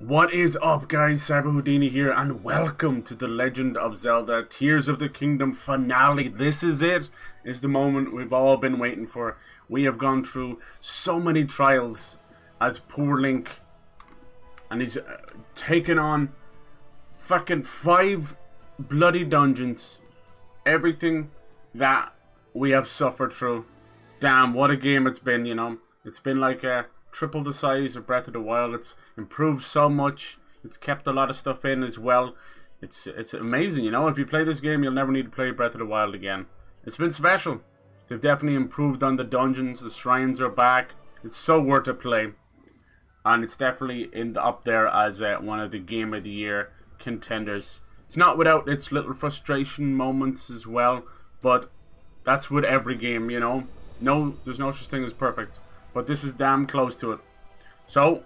What is up guys, Cyber Houdini here and welcome to The Legend of Zelda Tears of the Kingdom finale. This is it. Is the moment we've all been waiting for. We have gone through so many trials as poor Link and he's uh, taken on fucking five bloody dungeons. Everything that we have suffered through. Damn, what a game it's been, you know. It's been like a triple the size of Breath of the Wild. It's improved so much. It's kept a lot of stuff in as well. It's it's amazing, you know. If you play this game, you'll never need to play Breath of the Wild again. It's been special. They've definitely improved on the dungeons. The shrines are back. It's so worth a play, and it's definitely in the, up there as uh, one of the Game of the Year contenders. It's not without its little frustration moments as well, but that's with every game, you know. No, there's no such thing as perfect but this is damn close to it. So,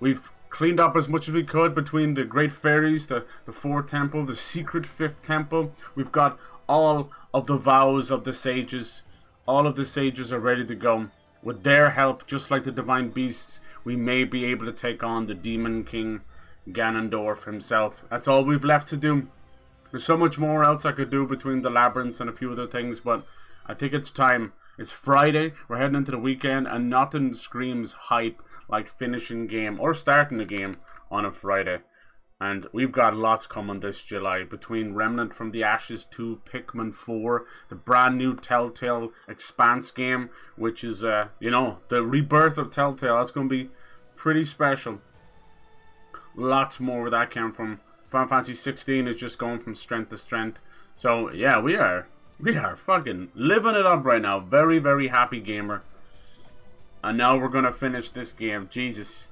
we've cleaned up as much as we could between the Great Fairies, the, the Four Temple, the Secret Fifth Temple. We've got all of the vows of the sages. All of the sages are ready to go. With their help, just like the Divine Beasts, we may be able to take on the Demon King Ganondorf himself. That's all we've left to do. There's so much more else I could do between the labyrinths and a few other things, but I think it's time it's Friday, we're heading into the weekend, and nothing screams hype like finishing game or starting a game on a Friday. And we've got lots coming this July between Remnant from the Ashes 2, Pikmin 4, the brand new Telltale Expanse game, which is, uh, you know, the rebirth of Telltale. That's going to be pretty special. Lots more where that came from. Final Fantasy 16 is just going from strength to strength. So, yeah, we are we are fucking living it up right now. Very, very happy gamer. And now we're gonna finish this game. Jesus.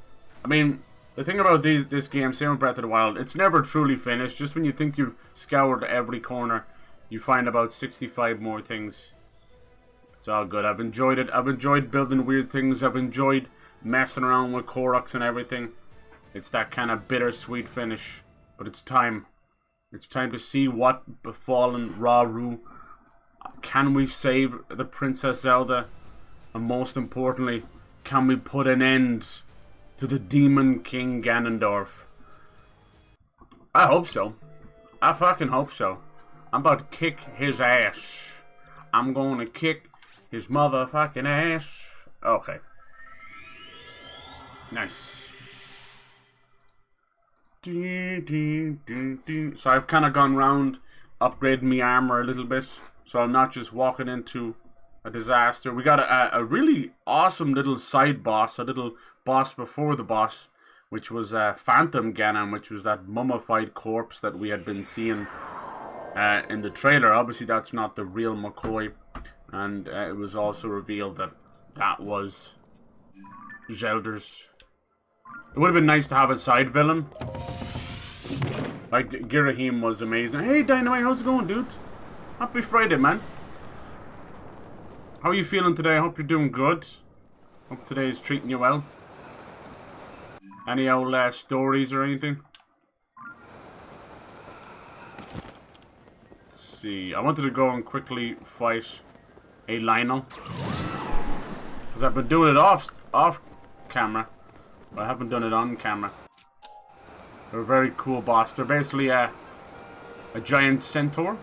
I mean, the thing about these, this game, with Breath of the Wild, it's never truly finished. Just when you think you've scoured every corner, you find about 65 more things. It's all good. I've enjoyed it. I've enjoyed building weird things. I've enjoyed messing around with Koroks and everything. It's that kind of bittersweet finish. But it's time. It's time to see what befallen Rauru can we save the Princess Zelda? And most importantly, can we put an end to the Demon King Ganondorf? I hope so. I fucking hope so. I'm about to kick his ass. I'm going to kick his motherfucking ass. Okay. Nice. So I've kind of gone round upgrading my armor a little bit. So I'm not just walking into a disaster. We got a, a really awesome little side boss, a little boss before the boss, which was uh, Phantom Ganon, which was that mummified corpse that we had been seeing uh, in the trailer. Obviously, that's not the real McCoy. And uh, it was also revealed that that was Zelda's. It would have been nice to have a side villain. Like, Ghirahim was amazing. Hey, Dynamite, how's it going, dude? Happy Friday, man. How are you feeling today? I hope you're doing good. Hope today is treating you well. Any old uh, stories or anything? Let's see. I wanted to go and quickly fight a Lynel. Because I've been doing it off, off camera. But I haven't done it on camera. They're a very cool boss. They're basically a, a giant centaur.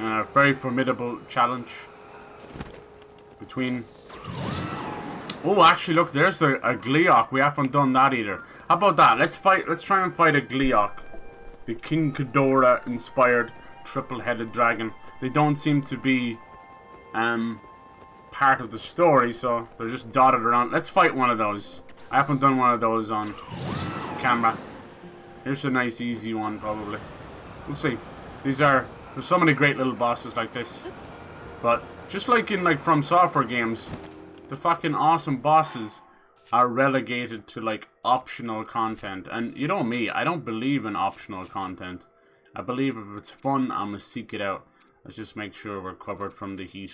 A very formidable challenge between... Oh, actually, look, there's the, a Gleeok. We haven't done that either. How about that? Let's fight. Let's try and fight a Gleeok. The King Ghidorah inspired triple-headed dragon. They don't seem to be um, part of the story, so they're just dotted around. Let's fight one of those. I haven't done one of those on camera. Here's a nice, easy one, probably. We'll see. These are there's so many great little bosses like this. But just like in like From Software games, the fucking awesome bosses are relegated to like optional content. And you know me, I don't believe in optional content. I believe if it's fun, I'm gonna seek it out. Let's just make sure we're covered from the heat.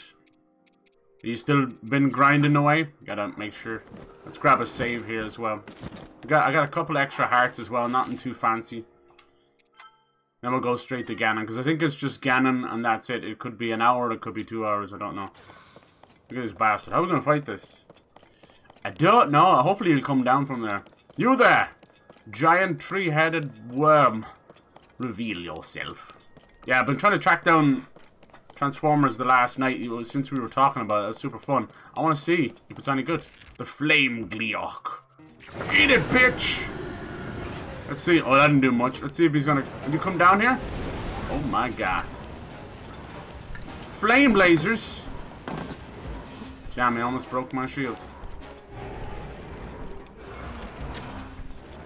You still been grinding away? Gotta make sure. Let's grab a save here as well. I got, I got a couple extra hearts as well, nothing too fancy. Then we'll go straight to Ganon, because I think it's just Ganon, and that's it. It could be an hour, it could be two hours, I don't know. Look at this bastard. How are we going to fight this? I don't know. Hopefully he'll come down from there. You there! Giant tree-headed worm. Reveal yourself. Yeah, I've been trying to track down Transformers the last night since we were talking about it. It was super fun. I want to see if it's any good. The Flame Gleeok. Eat it, bitch! Let's see. Oh, that didn't do much. Let's see if he's gonna... Can you come down here? Oh my god. Flame lasers. Damn, he almost broke my shield.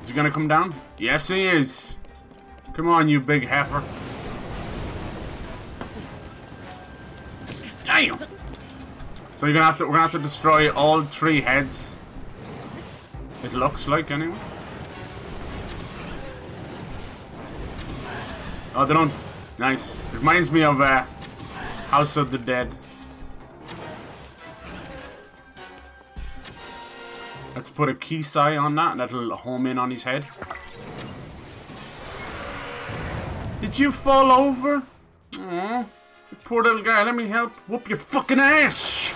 Is he gonna come down? Yes, he is. Come on, you big heifer. Damn! So you're gonna have to we're gonna have to destroy all three heads. It looks like anyway. Oh, they don't. Nice. Reminds me of uh, House of the Dead. Let's put a Keese eye on that, and that'll home in on his head. Did you fall over? Aww. Poor little guy, let me help. Whoop your fucking ass!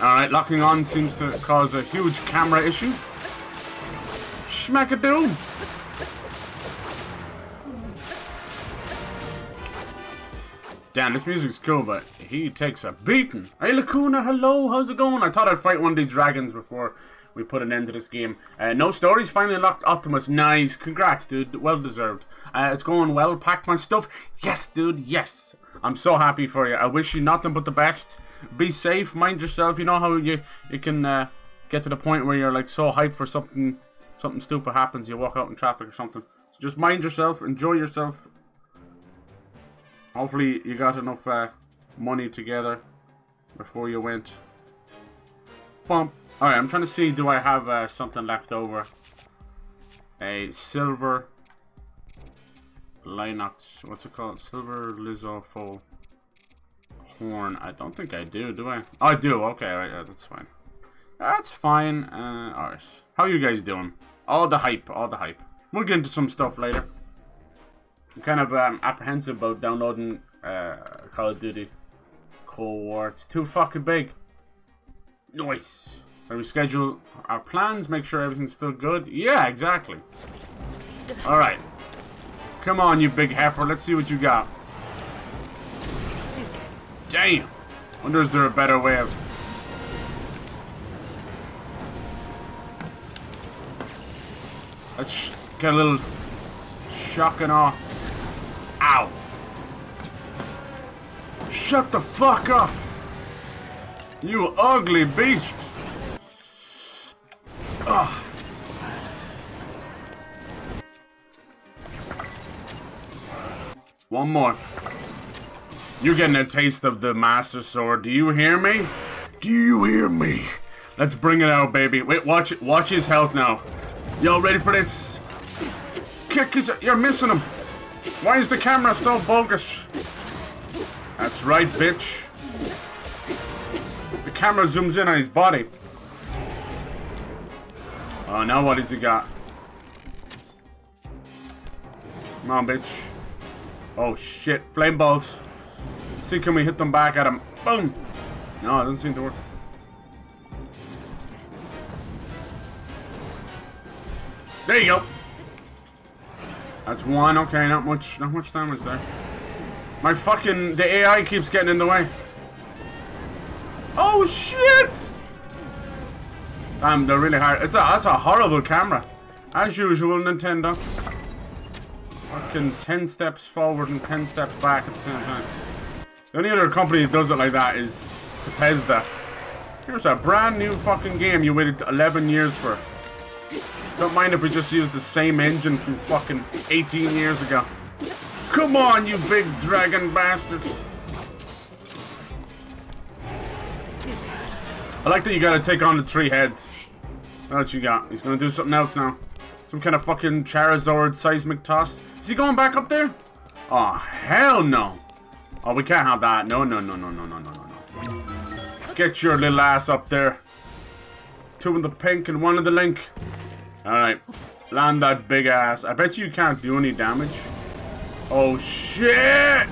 Alright, locking on seems to cause a huge camera issue. Schmack-a-doom! Damn, this music's cool, but he takes a beating. Hey, Lacuna, hello, how's it going? I thought I'd fight one of these dragons before we put an end to this game. Uh, no stories, finally unlocked Optimus. Nice, congrats, dude. Well deserved. Uh, it's going well, packed my stuff. Yes, dude, yes. I'm so happy for you. I wish you nothing but the best. Be safe, mind yourself. You know how you, you can uh, get to the point where you're like so hyped for something, something stupid happens. You walk out in traffic or something. So just mind yourself, enjoy yourself, Hopefully you got enough uh, money together before you went. Bump. Alright, I'm trying to see, do I have uh, something left over? A silver Linux, what's it called? Silver Lizalfos horn. I don't think I do, do I? Oh, I do, okay, right, yeah, that's fine. That's fine. Uh, alright. How you guys doing? All the hype, all the hype. We'll get into some stuff later. I'm kind of um, apprehensive about downloading uh, Call of Duty Cold War. It's too fucking big. Nice. Can we schedule our plans, make sure everything's still good? Yeah, exactly. Alright. Come on, you big heifer. Let's see what you got. Damn. Wonder is there a better way of... Let's get a little shock and awe. Ow! Shut the fuck up! You ugly beast! Ugh. One more. You're getting a taste of the Master Sword. Do you hear me? Do you hear me? Let's bring it out, baby. Wait, watch it. Watch his health now. Y'all ready for this? Kick his... You're missing him. Why is the camera so bogus? That's right, bitch. The camera zooms in on his body. Oh, now what has he got? Come on, bitch. Oh, shit. Flame balls. Let's see, can we hit them back at him? Boom! No, it doesn't seem to work. There you go. That's one. Okay, not much, not much damage there. My fucking the AI keeps getting in the way. Oh shit! Damn, they're really hard. It's a that's a horrible camera, as usual, Nintendo. Fucking ten steps forward and ten steps back at the same time. The only other company that does it like that is Bethesda. Here's a brand new fucking game you waited 11 years for. Don't mind if we just use the same engine from fucking 18 years ago. Come on, you big dragon bastards! I like that you gotta take on the three heads. What you got? He's gonna do something else now. Some kind of fucking Charizard seismic toss. Is he going back up there? Oh, hell no. Oh, we can't have that. No, no, no, no, no, no, no, no. Get your little ass up there. Two in the pink and one in the link. Alright. Land that big ass. I bet you can't do any damage. Oh, shit!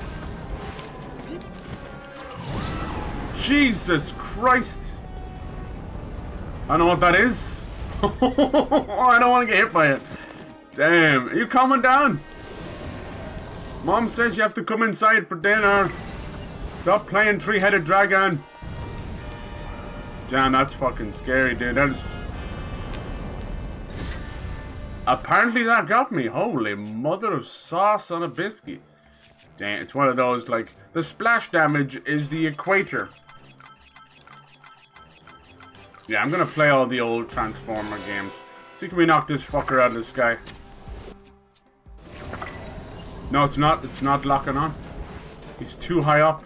Jesus Christ. I don't know what that is. I don't want to get hit by it. Damn. Are you coming down? Mom says you have to come inside for dinner. Stop playing three-headed dragon. Damn, that's fucking scary, dude. That's... Apparently that got me. Holy mother of sauce on a biscuit. Damn, it's one of those, like, the splash damage is the equator. Yeah, I'm gonna play all the old Transformer games. See, can we knock this fucker out of the sky? No, it's not. It's not locking on. He's too high up.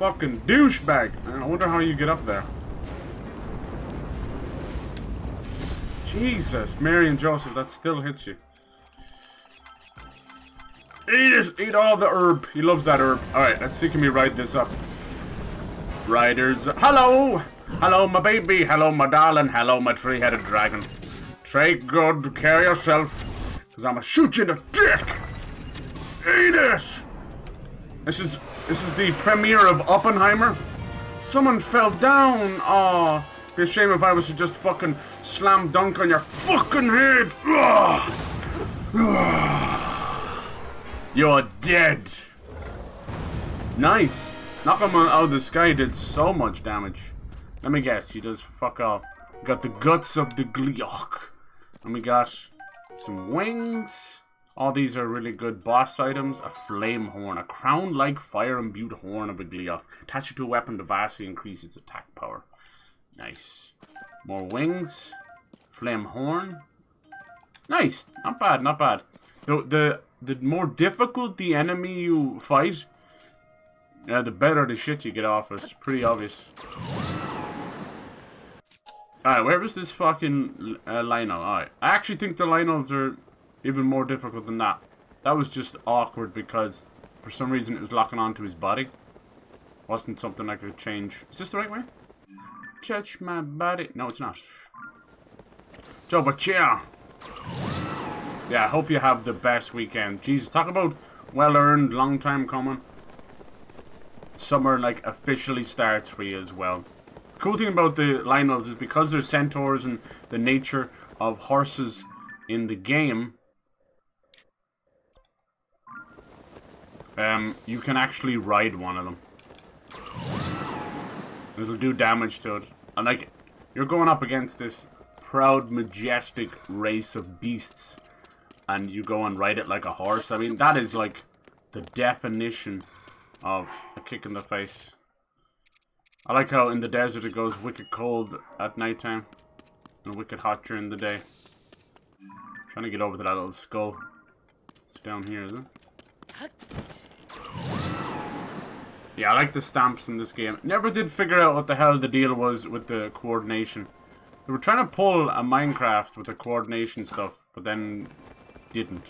Fucking douchebag. I wonder how you get up there. Jesus, Mary and Joseph, that still hits you. Eat it! Eat all the herb. He loves that herb. Alright, let's see can we ride this up. Riders. Hello! Hello, my baby. Hello, my darling. Hello, my three-headed dragon. Take good care of yourself, because I'm going to shoot you in the dick! Eat it! This is this is the premiere of Oppenheimer. Someone fell down. Aw. Be a shame if I was to just fucking slam dunk on your fucking head. You're dead. Nice. Knock him out of the sky did so much damage. Let me guess, he does fuck all. Got the guts of the Gleeok. And we got some wings. All these are really good boss items. A flame horn, a crown-like fire-imbued horn of a Gleeok. Attach it to a weapon to vastly increase its attack power. Nice. More wings. Flame horn. Nice. Not bad, not bad. The, the, the more difficult the enemy you fight, uh, the better the shit you get off. It's pretty obvious. Alright, where was this fucking uh, Lynel? Alright. I actually think the Lynels are even more difficult than that. That was just awkward because for some reason it was locking onto his body. Wasn't something I could change. Is this the right way? Touch my body. No, it's not. Joe, but yeah. Yeah, I hope you have the best weekend. Jesus, talk about well-earned, long time coming. Summer, like, officially starts for you as well. The cool thing about the Lynels is because they're centaurs and the nature of horses in the game, um, you can actually ride one of them. It'll do damage to it. And like, you're going up against this proud, majestic race of beasts. And you go and ride it like a horse. I mean, that is like the definition of a kick in the face. I like how in the desert it goes wicked cold at nighttime. And wicked hot during the day. Trying to get over to that little skull. It's down here, is it? Yeah, I like the stamps in this game. Never did figure out what the hell the deal was with the coordination. They were trying to pull a Minecraft with the coordination stuff, but then didn't.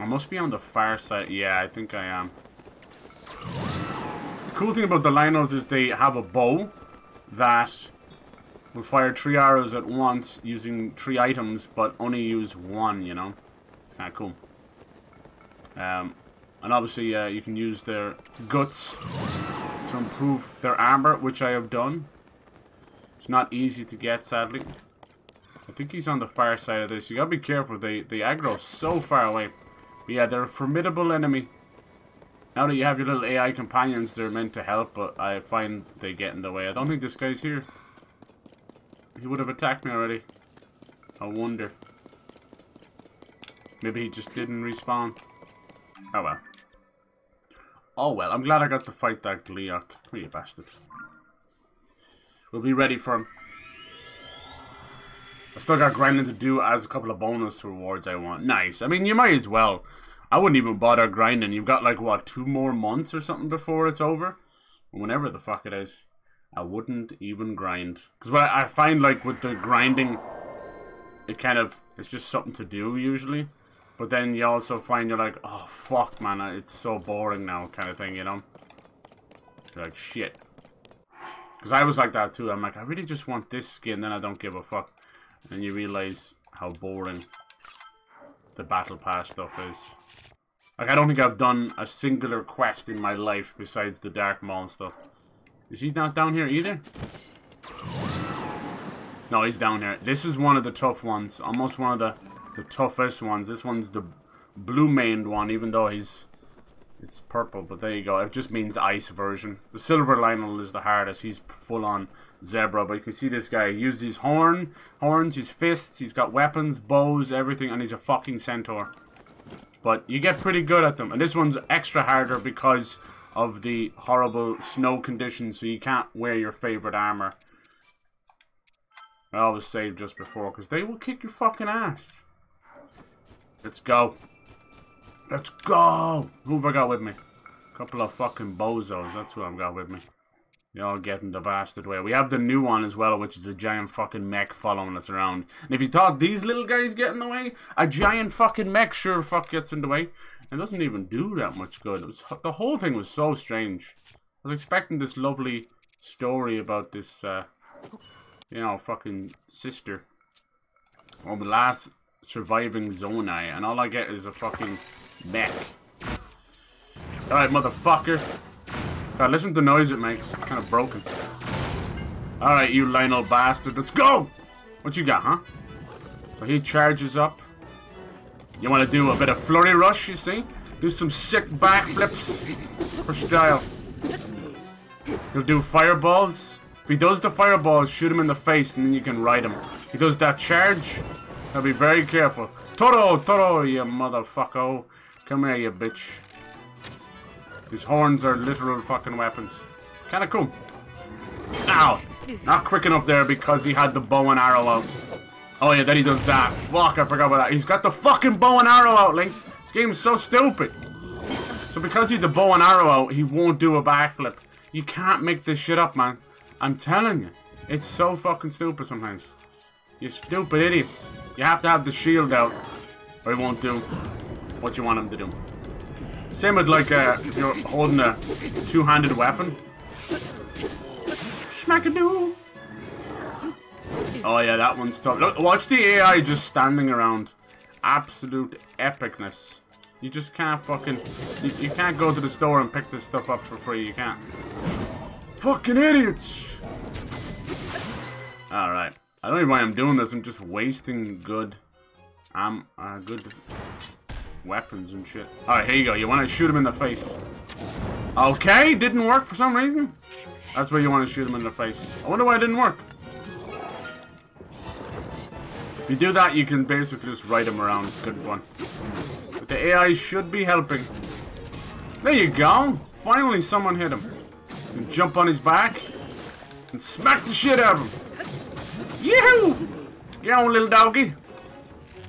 I must be on the far side. Yeah, I think I am. The cool thing about the Lynels is they have a bow that will fire three arrows at once using three items, but only use one, you know? Kind of cool. Um, and obviously, uh, you can use their guts to improve their armor, which I have done. It's not easy to get, sadly. I think he's on the far side of this. You gotta be careful. They, they aggro so far away. But yeah, they're a formidable enemy. Now that you have your little AI companions, they're meant to help, but I find they get in the way. I don't think this guy's here. He would have attacked me already. I wonder. Maybe he just didn't respawn. Oh well. Oh well, I'm glad I got to fight that Gleeok. Oh, you bastard. We'll be ready for him. I still got grinding to do as a couple of bonus rewards I want. Nice. I mean, you might as well. I wouldn't even bother grinding. You've got like, what, two more months or something before it's over? Whenever the fuck it is. I wouldn't even grind. Because what I find like with the grinding, it kind of, it's just something to do usually. But then you also find you're like, oh fuck man, it's so boring now kind of thing, you know? You're like, shit. Because I was like that too. I'm like, I really just want this skin, then I don't give a fuck. And you realize how boring the battle pass stuff is. Like, I don't think I've done a singular quest in my life besides the Darth Maul stuff. Is he not down here either? No, he's down here. This is one of the tough ones. Almost one of the, the toughest ones. This one's the blue maned one, even though he's... It's purple, but there you go. It just means ice version. The silver Lynel is the hardest. He's full on zebra, but you can see this guy. He uses his horn, horns, his fists, he's got weapons, bows, everything, and he's a fucking centaur. But you get pretty good at them. And this one's extra harder because of the horrible snow conditions, so you can't wear your favorite armor. I always saved just before, because they will kick your fucking ass. Let's go. Let's go! Who have I got with me? A couple of fucking bozos, that's who I've got with me. You're all getting the bastard way. We have the new one as well, which is a giant fucking mech following us around. And if you thought these little guys get in the way, a giant fucking mech sure fuck gets in the way. It doesn't even do that much good. Was, the whole thing was so strange. I was expecting this lovely story about this, uh, you know, fucking sister. Well, the last surviving Zonai, and all I get is a fucking mech. Alright, motherfucker. God, listen to the noise it makes. It's kind of broken. Alright, you Lynel bastard. Let's go! What you got, huh? So he charges up. You want to do a bit of flurry rush, you see? Do some sick backflips for style. He'll do fireballs. If he does the fireballs, shoot him in the face and then you can ride him. He does that charge. I'll be very careful. Toro, Toro, you motherfucker. Come here, you bitch. His horns are literal fucking weapons. Kinda cool. Ow! Not quick enough there because he had the bow and arrow out. Oh yeah, then he does that. Fuck, I forgot about that. He's got the fucking bow and arrow out, Link. This game's so stupid. So because he had the bow and arrow out, he won't do a backflip. You can't make this shit up, man. I'm telling you. It's so fucking stupid sometimes. You stupid idiots. You have to have the shield out, or he won't do what you want him to do. Same with like uh, you're holding a two-handed weapon. Schmackadoo. Oh yeah, that one's tough. Look, watch the AI just standing around. Absolute epicness. You just can't fucking... You, you can't go to the store and pick this stuff up for free. You can't. Fucking idiots! Alright. I don't know why I'm doing this. I'm just wasting good... Um, uh, good weapons and shit. Alright, here you go. You want to shoot him in the face. Okay, didn't work for some reason. That's where you want to shoot him in the face. I wonder why it didn't work. If you do that, you can basically just ride him around. It's good fun. But the AI should be helping. There you go. Finally, someone hit him. Jump on his back and smack the shit out of him. Yahoo! Yeah, little doggy.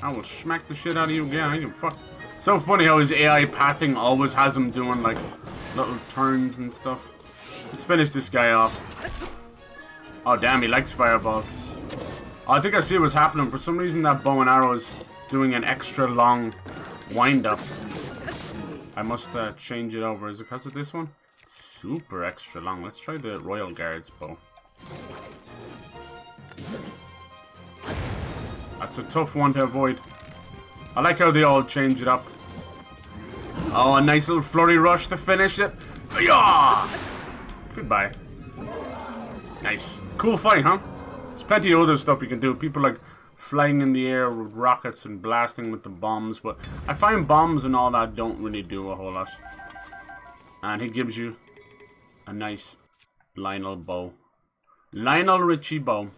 I will smack the shit out of you again. I can fuck. So funny how his AI pathing always has him doing like little turns and stuff. Let's finish this guy off. Oh damn, he likes fireballs. Oh, I think I see what's happening. For some reason that bow and arrow is doing an extra long wind up. I must uh, change it over. Is it because of this one? Super extra long. Let's try the Royal Guards bow. That's a tough one to avoid. I like how they all change it up. Oh, a nice little flurry rush to finish it. Yeah! Goodbye. Nice. Cool fight, huh? There's plenty of other stuff you can do. People like flying in the air with rockets and blasting with the bombs, but I find bombs and all that don't really do a whole lot. And he gives you a nice Lynel bow. Lionel Richie bow.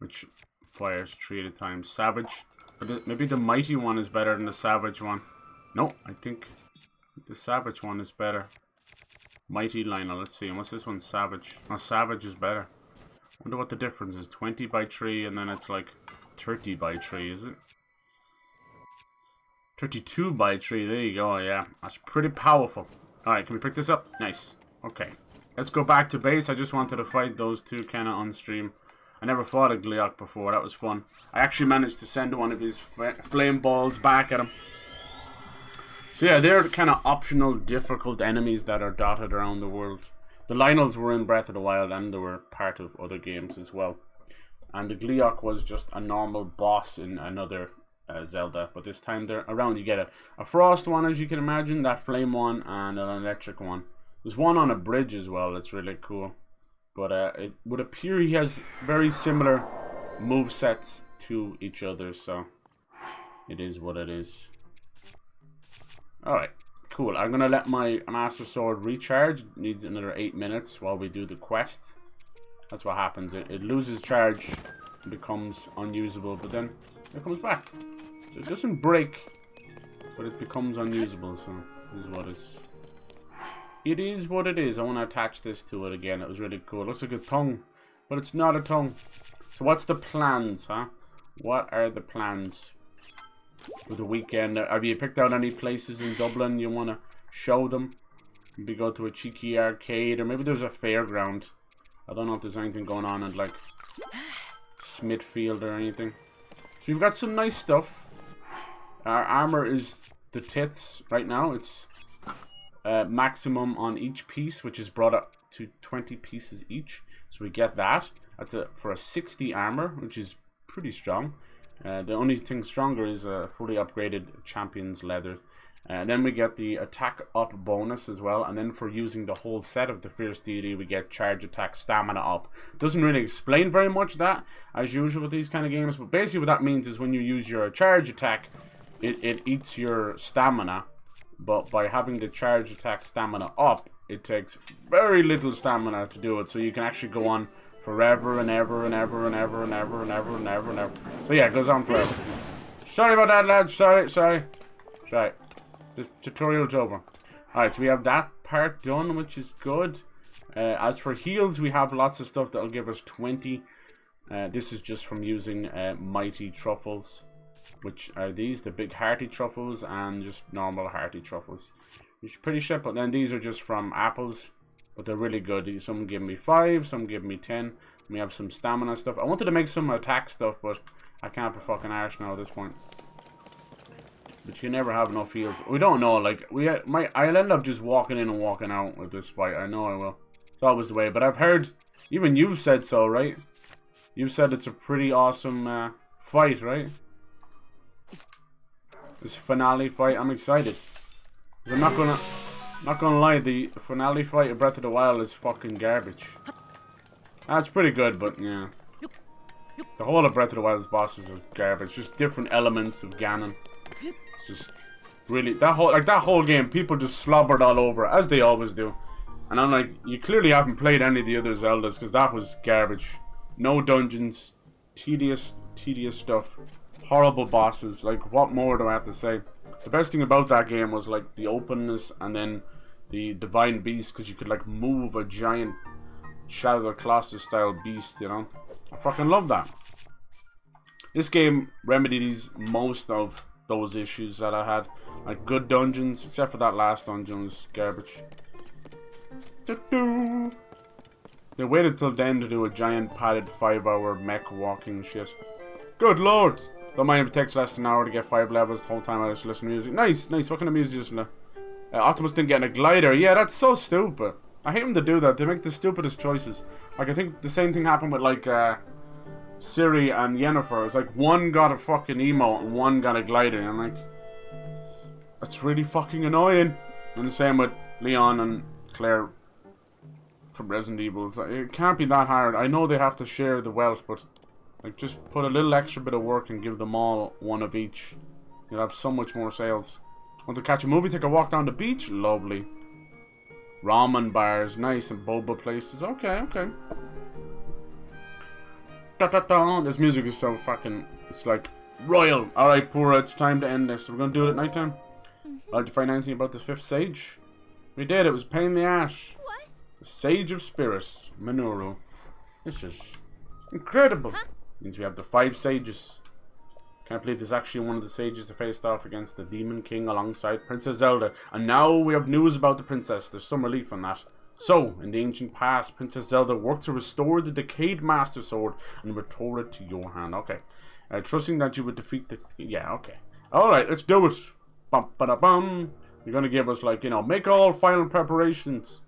Which fires three at a time. Savage. But maybe the mighty one is better than the savage one. No, I think the savage one is better. Mighty Lynel, let's see. what's this one? Savage. Oh, savage is better. wonder what the difference is. 20 by 3 and then it's like 30 by 3, is it? 32 by 3, there you go, yeah. That's pretty powerful. Alright, can we pick this up? Nice. Okay. Let's go back to base. I just wanted to fight those two kind of on stream. I never fought a Gleeok before. That was fun. I actually managed to send one of his flame balls back at him. So yeah, they're kind of optional, difficult enemies that are dotted around the world. The Lynels were in Breath of the Wild and they were part of other games as well. And the Gleeok was just a normal boss in another uh, Zelda. But this time they're around. You get a, a frost one, as you can imagine, that flame one, and an electric one. There's one on a bridge as well. That's really cool. But uh, it would appear he has very similar move sets to each other. So it is what it is. Alright, cool. I'm going to let my Master Sword recharge. It needs another 8 minutes while we do the quest. That's what happens. It, it loses charge becomes unusable, but then it comes back. So it doesn't break, but it becomes unusable, so is what is. It is what it is. I want to attach this to it again. It was really cool. It looks like a tongue, but it's not a tongue. So what's the plans, huh? What are the plans for the weekend? Have you picked out any places in Dublin you want to show them? Maybe go to a cheeky arcade, or maybe there's a fairground. I don't know if there's anything going on in, like, Smithfield or anything. So we've got some nice stuff. Our armor is the tits right now. It's uh, maximum on each piece, which is brought up to 20 pieces each. So we get that. That's a, for a 60 armor, which is pretty strong. Uh, the only thing stronger is a fully upgraded champion's leather and then we get the attack up bonus as well. And then for using the whole set of the Fierce Deity, we get charge attack stamina up. Doesn't really explain very much that, as usual with these kind of games. But basically what that means is when you use your charge attack, it, it eats your stamina. But by having the charge attack stamina up, it takes very little stamina to do it. So you can actually go on forever and ever and ever and ever and ever and ever and ever and ever. So yeah, it goes on forever. Sorry about that, lads. Sorry, sorry. Sorry. This tutorial's over. Alright, so we have that part done, which is good. Uh, as for heals, we have lots of stuff that'll give us 20. Uh, this is just from using uh, Mighty Truffles, which are these, the big hearty truffles and just normal hearty truffles. Which are pretty shit, but then these are just from apples, but they're really good. Some give me 5, some give me 10. We have some stamina stuff. I wanted to make some attack stuff, but I can't be fucking arse now at this point. But you never have enough heals. We don't know. Like we, might. I'll end up just walking in and walking out with this fight. I know I will. It's always the way. But I've heard, even you've said so, right? You've said it's a pretty awesome uh, fight, right? This finale fight. I'm excited. Cause I'm not gonna, not gonna lie. The finale fight of Breath of the Wild is fucking garbage. That's pretty good, but yeah. The whole of Breath of the Wild's bosses are garbage. Just different elements of Ganon. It's just really that whole like that whole game. People just slobbered all over as they always do. And I'm like, you clearly haven't played any of the other Zeldas because that was garbage. No dungeons, tedious, tedious stuff, horrible bosses. Like, what more do I have to say? The best thing about that game was like the openness and then the divine beast because you could like move a giant Shadow of the Colossus style beast. You know, I fucking love that. This game remedies most of those issues that I had. Like good dungeons, except for that last dungeon was garbage. They waited till then to do a giant padded 5 hour mech walking shit. Good lord! Don't mind it takes less than an hour to get 5 levels the whole time I just listen to music. Nice, nice. What kind of music you listen? Uh, Optimus didn't get a glider. Yeah, that's so stupid. I hate them to do that. They make the stupidest choices. Like, I think the same thing happened with, like, uh, Ciri and Yennefer. It's like one got a fucking emote and one got a glider. And I'm like, that's really fucking annoying. And the same with Leon and Claire from Resident Evil. Like, it can't be that hard. I know they have to share the wealth, but like just put a little extra bit of work and give them all one of each. You'll have so much more sales. Want to catch a movie? Take a walk down the beach? Lovely. Ramen bars, nice, and boba places. Okay, okay. Da, da, da. This music is so fucking. It's like royal. Alright, Purah, it's time to end this. We're gonna do it at night time. Mm -hmm. Did you find anything about the fifth sage? We did. It was pain in the ass. What? The Sage of Spirits, Mineru. This is incredible. Huh? Means we have the five sages. Can't believe there's actually one of the sages that faced off against the Demon King alongside Princess Zelda. And now we have news about the princess. There's some relief on that. So, in the ancient past, Princess Zelda worked to restore the decayed Master Sword and restore it to your hand. Okay. Uh, trusting that you would defeat the... Yeah, okay. Alright, let's do it. Bum, ba -da bum. You're to give us, like, you know, make all final preparations.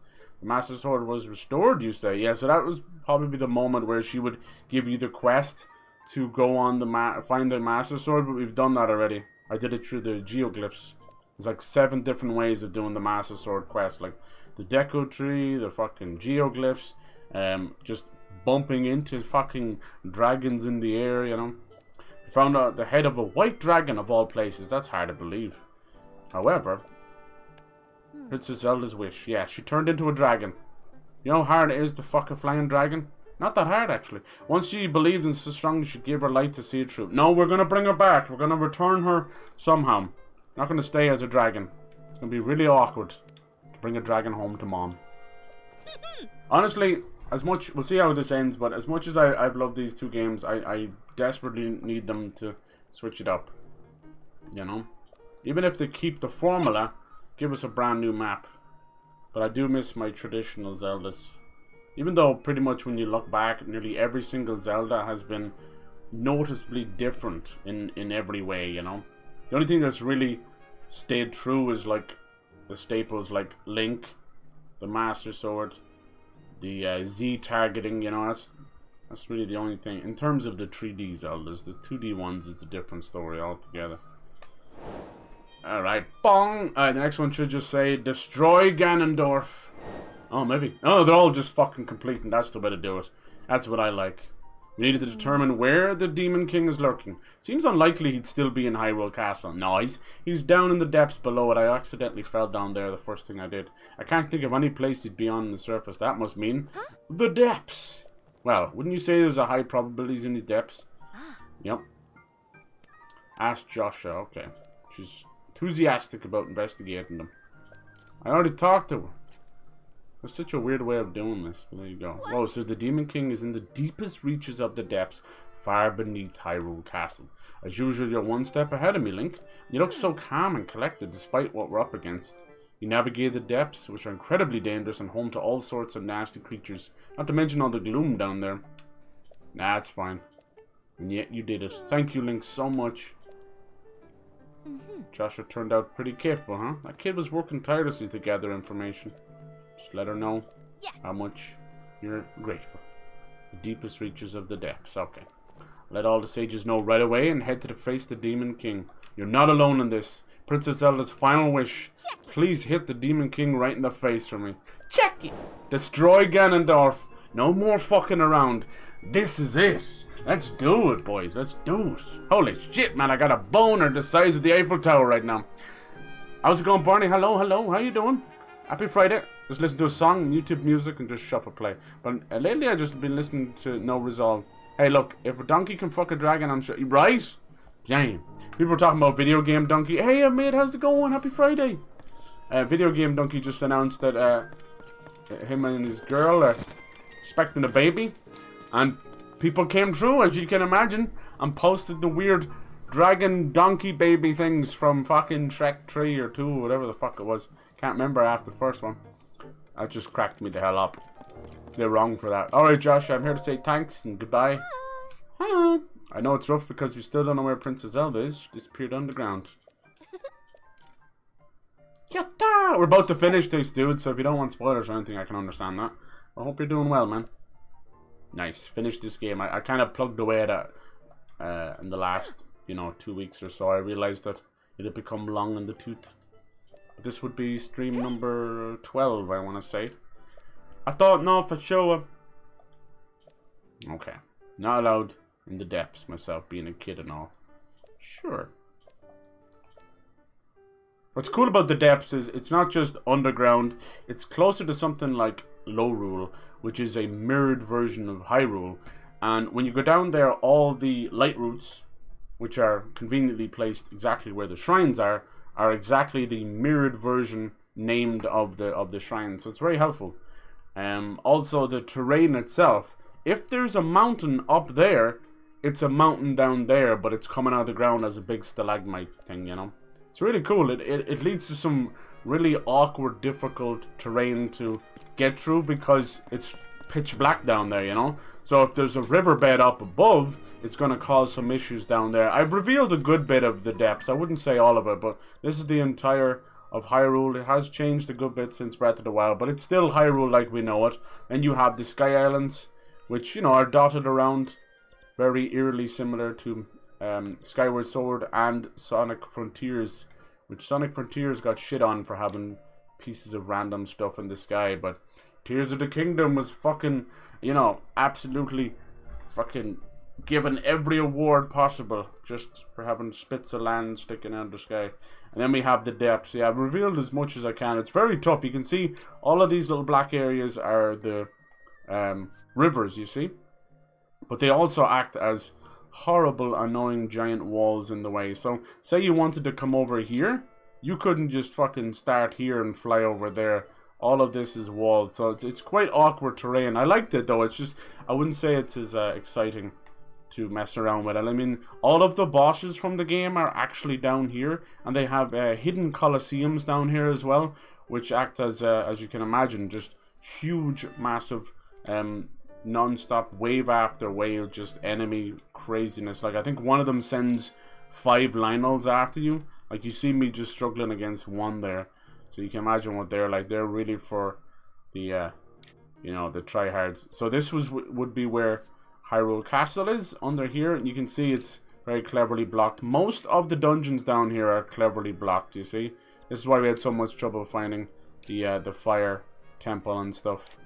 The Master Sword was restored, you say? Yeah, so that was probably the moment where she would give you the quest to go on the ma find the Master Sword, but we've done that already. I did it through the geoglyphs. There's like seven different ways of doing the Master Sword quest. Like, the Deku Tree, the fucking geoglyphs, um, just bumping into fucking dragons in the air, you know. Found out the head of a white dragon of all places. That's hard to believe. However, Princess Zelda's wish. Yeah, she turned into a dragon. You know how hard it is to fuck a flying dragon? Not that hard, actually. Once she believed in so strong, she gave her life to see it through. No, we're going to bring her back. We're going to return her somehow. Not going to stay as a dragon. It's going to be really awkward to bring a dragon home to mom. Honestly, as much... We'll see how this ends, but as much as I, I've loved these two games, I, I desperately need them to switch it up. You know? Even if they keep the formula, give us a brand new map. But I do miss my traditional Zeldas. Even though pretty much when you look back, nearly every single Zelda has been noticeably different in, in every way, you know? The only thing that's really stayed true is like the staples like Link, the Master Sword, the uh, Z targeting, you know, that's that's really the only thing. In terms of the 3D Zeldas, the 2D ones, it's a different story altogether. Alright, bong! Alright, the next one should just say, Destroy Ganondorf. Oh, maybe. Oh, they're all just fucking complete, and that's the way to do it. That's what I like. We needed to determine where the Demon King is lurking. Seems unlikely he'd still be in Hyrule Castle. No, he's, he's down in the depths below it. I accidentally fell down there the first thing I did. I can't think of any place he'd be on the surface. That must mean the depths. Well, wouldn't you say there's a high probability he's in the depths? Ah. Yep. Ask Josha. Okay. She's enthusiastic about investigating them. I already talked to her. That's such a weird way of doing this, but there you go. What? Oh, so the Demon King is in the deepest reaches of the depths, far beneath Hyrule Castle. As usual, you're one step ahead of me, Link. You look so calm and collected despite what we're up against. You navigate the depths, which are incredibly dangerous and home to all sorts of nasty creatures. Not to mention all the gloom down there. Nah, it's fine. And yet you did it. Thank you, Link, so much. Mm -hmm. Josha turned out pretty capable, huh? That kid was working tirelessly to gather information. Just let her know yes. how much you're grateful. The deepest reaches of the depths. Okay. Let all the sages know right away and head to the face the Demon King. You're not alone in this. Princess Zelda's final wish. Check. Please hit the Demon King right in the face for me. Check it. Destroy Ganondorf. No more fucking around. This is it. Let's do it, boys. Let's do it. Holy shit, man. I got a boner the size of the Eiffel Tower right now. How's it going, Barney? Hello, hello. How you doing? Happy Friday. Just listen to a song, YouTube music, and just shuffle play. But uh, lately, I've just been listening to No Resolve. Hey, look, if a donkey can fuck a dragon, I'm sure. Right? Damn. People are talking about video game donkey. Hey, mate, how's it going? Happy Friday. Uh, video game donkey just announced that uh, him and his girl are expecting a baby. And people came through, as you can imagine, and posted the weird dragon donkey baby things from fucking Shrek 3 or 2, whatever the fuck it was. Can't remember after the first one. That just cracked me the hell up. They're wrong for that. Alright, Josh, I'm here to say thanks and goodbye. Hello. I know it's rough because we still don't know where Princess Zelda is. She disappeared underground. Yatta! We're about to finish this, dude, so if you don't want spoilers or anything, I can understand that. I hope you're doing well, man. Nice. Finish this game. I, I kind of plugged away at it uh, in the last, you know, two weeks or so. I realized that it had become long in the tooth. This would be stream number 12, I want to say. I thought, no, for sure. Okay. Not allowed in the depths, myself being a kid and all. Sure. What's cool about the depths is it's not just underground, it's closer to something like Lorule, which is a mirrored version of Hyrule. And when you go down there, all the light roots, which are conveniently placed exactly where the shrines are, are exactly the mirrored version named of the of the shrine. So it's very helpful. Um, also, the terrain itself. If there's a mountain up there, it's a mountain down there, but it's coming out of the ground as a big stalagmite thing, you know? It's really cool. It, it, it leads to some really awkward, difficult terrain to get through because it's pitch black down there, you know? So if there's a riverbed up above, it's going to cause some issues down there. I've revealed a good bit of the depths. I wouldn't say all of it, but this is the entire of Hyrule. It has changed a good bit since Breath of the Wild, but it's still Hyrule like we know it. And you have the Sky Islands, which, you know, are dotted around very eerily similar to um, Skyward Sword and Sonic Frontiers, which Sonic Frontiers got shit on for having pieces of random stuff in the sky, but Tears of the Kingdom was fucking, you know, absolutely fucking given every award possible just for having spits of land sticking out of the sky. And then we have the depths. Yeah, I've revealed as much as I can. It's very tough. You can see all of these little black areas are the um, rivers, you see? But they also act as horrible, annoying giant walls in the way. So, say you wanted to come over here, you couldn't just fucking start here and fly over there. All of this is walled, so it's, it's quite awkward terrain. I liked it though. It's just I wouldn't say it's as uh, exciting to mess around with it. I mean, all of the bosses from the game are actually down here, and they have uh, hidden coliseums down here as well, which act as, uh, as you can imagine, just huge, massive, um, non-stop wave after wave, just enemy craziness. Like I think one of them sends five Lynels after you. Like you see me just struggling against one there, so you can imagine what they're like. They're really for the, uh, you know, the tryhards. So this was would be where Hyrule Castle is under here. And you can see it's very cleverly blocked. Most of the dungeons down here are cleverly blocked, you see. This is why we had so much trouble finding the uh, the fire temple and stuff.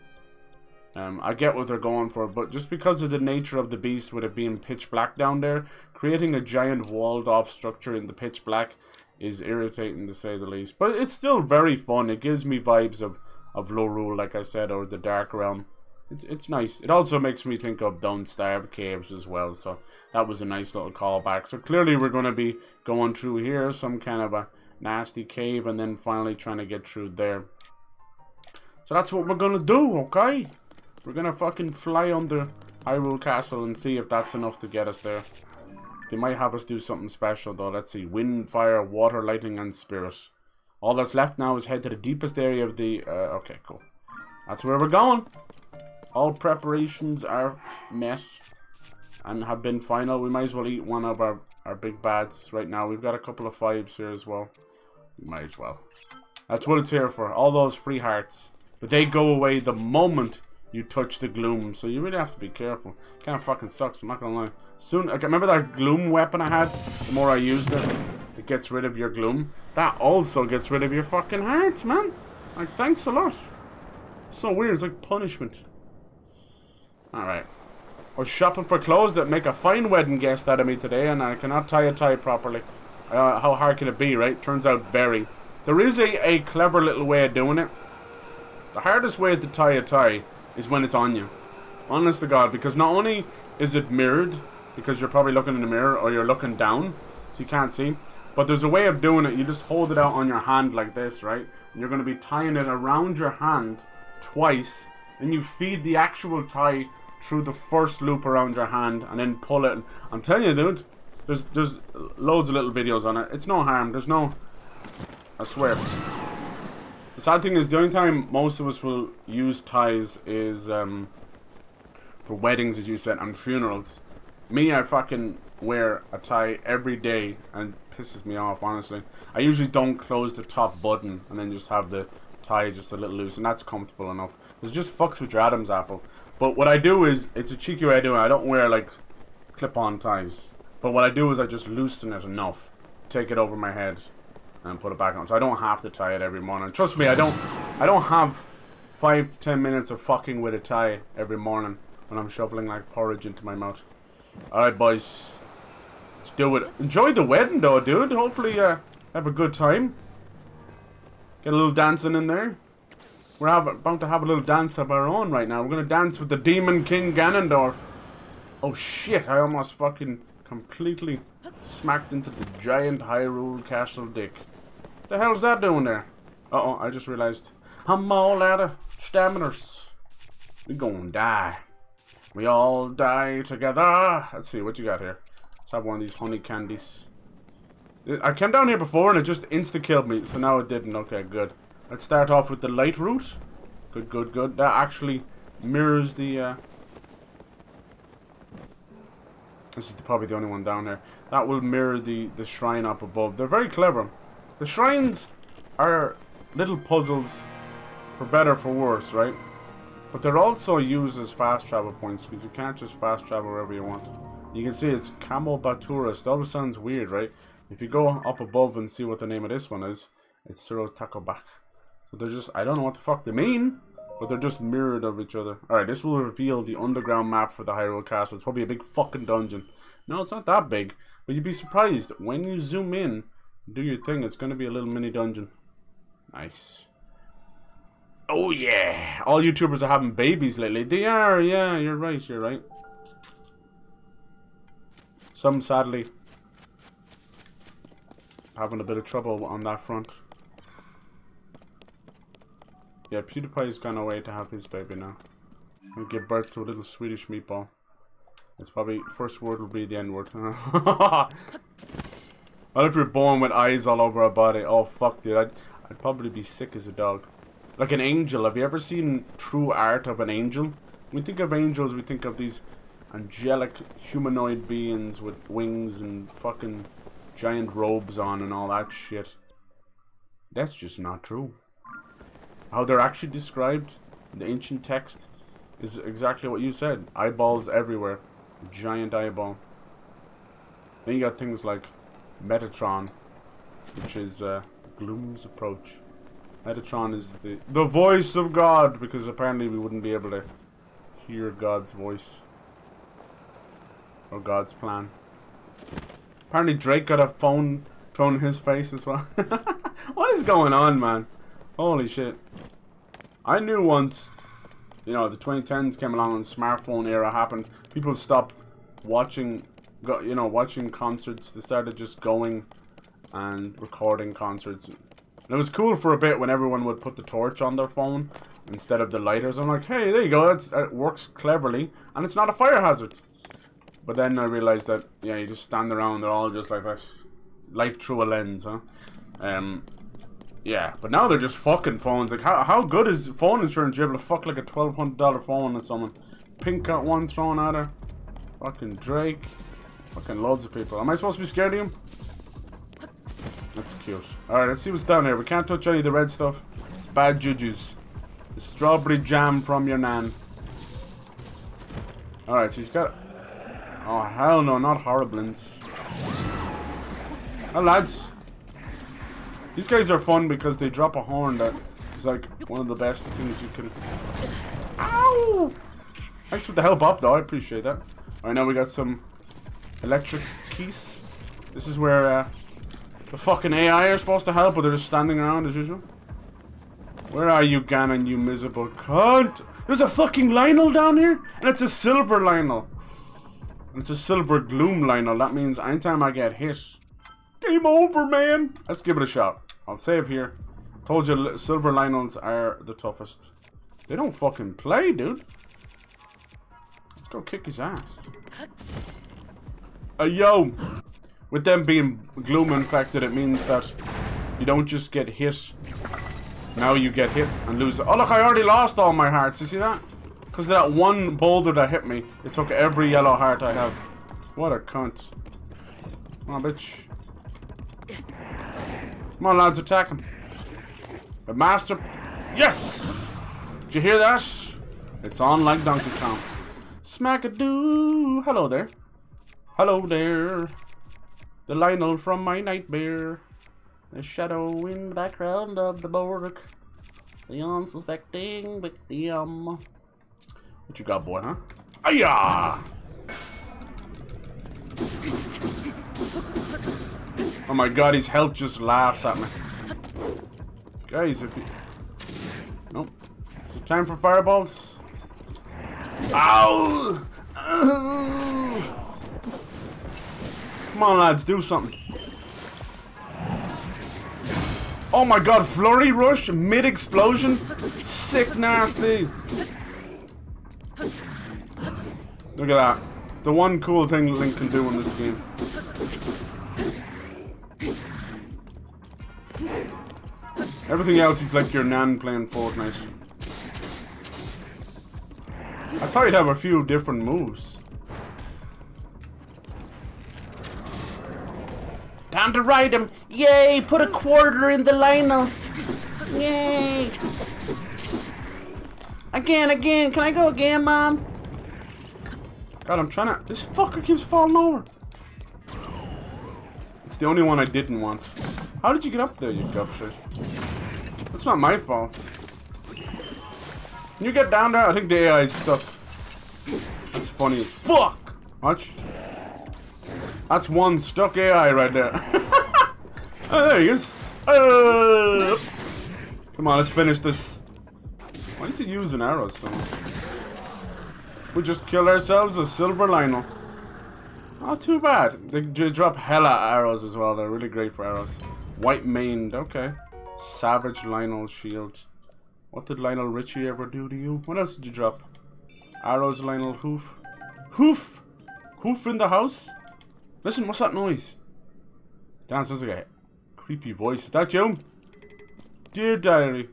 Um, I get what they're going for, but just because of the nature of the beast with it being pitch black down there, creating a giant walled off structure in the pitch black is irritating to say the least. But it's still very fun. It gives me vibes of, of Lorule, like I said, or the Dark Realm it's it's nice. It also makes me think of Don't Starve Caves as well, so that was a nice little callback. So clearly we're going to be going through here, some kind of a nasty cave, and then finally trying to get through there. So that's what we're going to do, okay? We're to fucking fly under Hyrule Castle and see if that's enough to get us there. They might have us do something special though. Let's see. Wind, fire, water, lightning, and spirit. All that's left now is head to the deepest area of the... Uh, okay, cool. That's where we're going. All preparations are met and have been final. We might as well eat one of our, our big bads right now. We've got a couple of fives here as well. We might as well. That's what it's here for. All those free hearts. But they go away the moment you touch the gloom. So you really have to be careful. Kind of fucking sucks, I'm not gonna lie. Soon, okay, remember that gloom weapon I had? The more I used it, it gets rid of your gloom. That also gets rid of your fucking hearts, man. Like, thanks a lot. So weird, it's like punishment. Alright. I was shopping for clothes that make a fine wedding guest out of me today, and I cannot tie a tie properly. Uh, how hard can it be, right? Turns out very. There is a, a clever little way of doing it. The hardest way to tie a tie is when it's on you. Honest to God, because not only is it mirrored, because you're probably looking in the mirror, or you're looking down, so you can't see, but there's a way of doing it. You just hold it out on your hand like this, right? And you're going to be tying it around your hand twice, and you feed the actual tie through the first loop around your hand and then pull it. I'm telling you, dude, there's there's loads of little videos on it. It's no harm. There's no, I swear. The sad thing is, the only time most of us will use ties is um, for weddings, as you said, and funerals. Me, I fucking wear a tie every day and pisses me off, honestly. I usually don't close the top button and then just have the tie just a little loose, and that's comfortable enough. It just fucks with your Adam's apple. But what I do is, it's a cheeky way I do it. I don't wear like clip-on ties. But what I do is I just loosen it enough, take it over my head, and put it back on. So I don't have to tie it every morning. Trust me, I don't. I don't have five to ten minutes of fucking with a tie every morning when I'm shoveling like porridge into my mouth. All right, boys, let's do it. Enjoy the wedding, though, dude. Hopefully, uh, have a good time. Get a little dancing in there. We're have, about to have a little dance of our own right now. We're going to dance with the Demon King Ganondorf. Oh shit, I almost fucking completely smacked into the giant Hyrule Castle dick. The hell's that doing there? Uh-oh, I just realized. I'm all out of staminers. We gonna die. We all die together. Let's see, what you got here? Let's have one of these honey candies. I came down here before and it just insta-killed me, so now it didn't. Okay, good. Let's start off with the light route. Good, good, good. That actually mirrors the... Uh... This is probably the only one down there. That will mirror the, the shrine up above. They're very clever. The shrines are little puzzles for better for worse, right? But they're also used as fast travel points because you can't just fast travel wherever you want. You can see it's Kamo Batoura. It always sounds weird, right? If you go up above and see what the name of this one is, it's Suro Takobak. So they're just, I don't know what the fuck they mean, but they're just mirrored of each other. Alright, this will reveal the underground map for the Hyrule Castle. It's probably a big fucking dungeon. No, it's not that big, but you'd be surprised when you zoom in, do your thing, it's going to be a little mini dungeon. Nice. Oh yeah! All YouTubers are having babies lately. They are, yeah, you're right, you're right. Some, sadly, having a bit of trouble on that front. Yeah, PewDiePie's gone away to have his baby now. He'll give birth to a little Swedish meatball. It's probably, first word will be the N-word. what if you're born with eyes all over our body? Oh, fuck, dude. I'd, I'd probably be sick as a dog. Like an angel. Have you ever seen true art of an angel? When we think of angels, we think of these angelic humanoid beings with wings and fucking giant robes on and all that shit. That's just not true. How they're actually described in the ancient text is exactly what you said. Eyeballs everywhere. Giant eyeball. Then you got things like Metatron, which is uh, Gloom's approach. Metatron is the the voice of God, because apparently we wouldn't be able to hear God's voice. Or God's plan. Apparently Drake got a phone thrown in his face as well. what is going on, man? Holy shit. I knew once, you know, the 2010s came along and smartphone era happened. People stopped watching, you know, watching concerts. They started just going and recording concerts. And it was cool for a bit when everyone would put the torch on their phone instead of the lighters. I'm like, hey, there you go. It's, it works cleverly. And it's not a fire hazard. But then I realized that, yeah, you just stand around. They're all just like this. Life through a lens, huh? Um, yeah, but now they're just fucking phones. Like, how, how good is phone insurance? You're able to fuck like a $1,200 phone at someone. Pink got one thrown at her. Fucking Drake. Fucking loads of people. Am I supposed to be scared of him? That's cute. Alright, let's see what's down here. We can't touch any of the red stuff. It's bad jujus. The strawberry jam from your nan. Alright, so he's got... Oh, hell no, not Horriblins. Oh, lads. These guys are fun because they drop a horn that is like one of the best things you can... Ow! Thanks for the help up though, I appreciate that. Alright, now we got some electric keys. This is where uh, the fucking AI are supposed to help, but they're just standing around as usual. Where are you, Ganon, you miserable cunt? There's a fucking Lynel down here, and it's a silver Lynel. And it's a silver gloom Lynel. That means anytime I get hit, game over, man. Let's give it a shot. I'll save here. Told you silver Lynels are the toughest. They don't fucking play, dude. Let's go kick his ass. Uh, yo! With them being gloom infected, it means that you don't just get hit. Now you get hit and lose. Oh look, I already lost all my hearts. You see that? Because that one boulder that hit me, it took every yellow heart I have. What a cunt. Come on, bitch. Come on, lads, attack him. The master... Yes! Did you hear that? It's on like Donkey Kong. Smack-a-doo! Hello there. Hello there. The Lynel from my nightmare. The shadow in the background of the Borg. The unsuspecting victim. What you got, boy, huh? Aya! Oh my god, his health just laughs at me. Guys, you... Nope. Is it time for fireballs? Ow! Come on, lads, do something. Oh my god, flurry rush mid-explosion? Sick nasty. Look at that. the one cool thing Link can do in this game. Everything else is like your nan playing Fortnite. I thought you'd have a few different moves. Time to ride him! Yay! Put a quarter in the Lynel! Yay! Again, again! Can I go again, Mom? God, I'm trying to... This fucker keeps falling over! It's the only one I didn't want. How did you get up there, you gobshite? That's not my fault. Can you get down there? I think the AI is stuck. That's funny as fuck. Watch. That's one stuck AI right there. oh, there he is. Come on, let's finish this. Why is he using arrows so much? We just killed ourselves a silver Lynel. Not too bad. They drop hella arrows as well. They're really great for arrows. White maned, okay. Savage Lynel shield. What did Lionel Richie ever do to you? What else did you drop? Arrows, Lynel Hoof. Hoof! Hoof in the house? Listen, what's that noise? Damn, sounds like a creepy voice. Is that you? Dear Diary,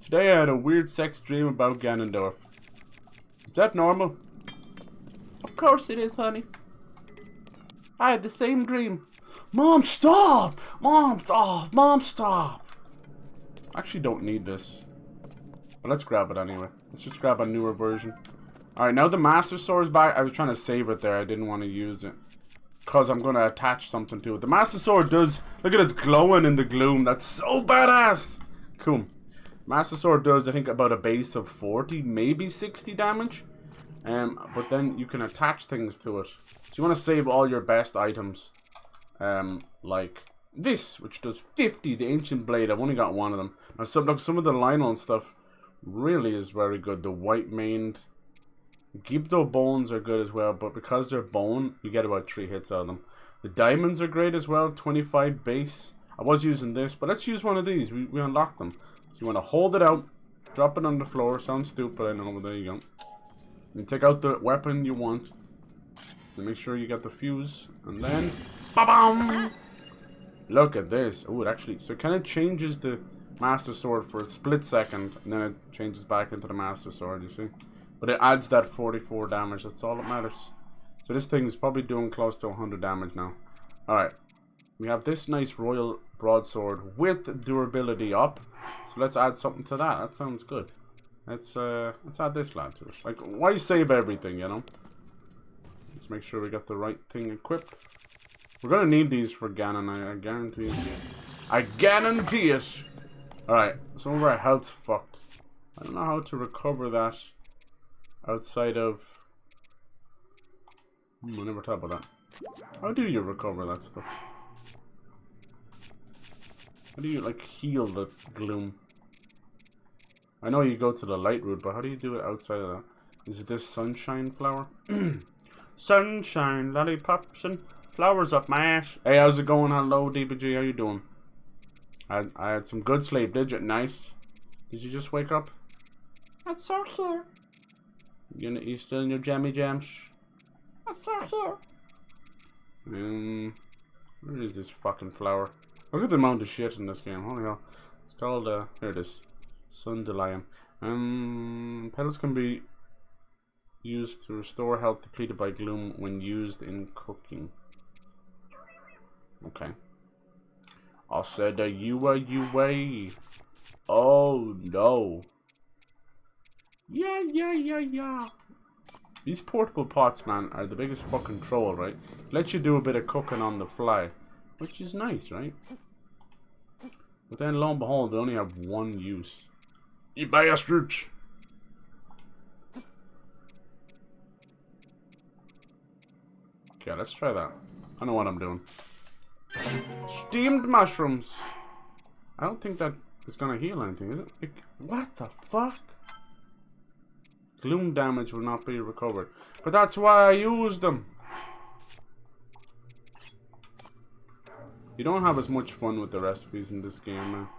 today I had a weird sex dream about Ganondorf. Is that normal? Of course it is, honey. I had the same dream. Mom, stop! Mom, stop! Mom, stop! I actually don't need this. But let's grab it anyway. Let's just grab a newer version. Alright, now the Master Sword is back. I was trying to save it there. I didn't want to use it. Because I'm going to attach something to it. The Master Sword does... Look at it, it's glowing in the gloom. That's so badass! Cool. Master Sword does, I think, about a base of 40, maybe 60 damage. Um, but then you can attach things to it. So you want to save all your best items. Um, like this, which does 50, the Ancient Blade. I've only got one of them. Now, some, look, some of the and stuff really is very good. The white maned Gibdo bones are good as well, but because they're bone, you get about three hits out of them. The diamonds are great as well, 25 base. I was using this, but let's use one of these. We, we unlocked them. So you want to hold it out, drop it on the floor. Sounds stupid, I know, but there you go. You take out the weapon you want. And make sure you get the fuse. And then... Ba -bam! Look at this. Oh, it actually... So it kind of changes the Master Sword for a split second, and then it changes back into the Master Sword, you see? But it adds that 44 damage, that's all that matters. So this thing is probably doing close to 100 damage now. Alright, we have this nice Royal Broadsword with durability up. So let's add something to that, that sounds good. Let's, uh, let's add this lad to it. Like, why save everything, you know? Let's make sure we got the right thing equipped. We're gonna need these for Ganon, I, I guarantee it. I guarantee it! Alright, some of our health's fucked. I don't know how to recover that outside of... Hmm, I never thought about that. How do you recover that stuff? How do you, like, heal the gloom? I know you go to the light route, but how do you do it outside of that? Is it this sunshine flower? sunshine, lollipops and flowers up my ass. Hey, how's it going? Hello, DBG, how you doing? I, I had some good sleep, did you? Nice. Did you just wake up? That's so cute. You, you still in your jammy jams? That's so cute. Um, where is this fucking flower? Look at the amount of shit in this game. Holy hell. It's called, uh, here it is. Sundelion. Um, petals can be used to restore health depleted by gloom when used in cooking. Okay. I said a you way. Oh no. Yeah, yeah, yeah, yeah. These portable pots, man, are the biggest fucking troll, right? Let you do a bit of cooking on the fly. Which is nice, right? But then, lo and behold, they only have one use. You bastards! Okay, let's try that. I know what I'm doing. Steamed mushrooms. I don't think that is gonna heal anything, is it? Like, what the fuck? Gloom damage will not be recovered. But that's why I use them. You don't have as much fun with the recipes in this game now.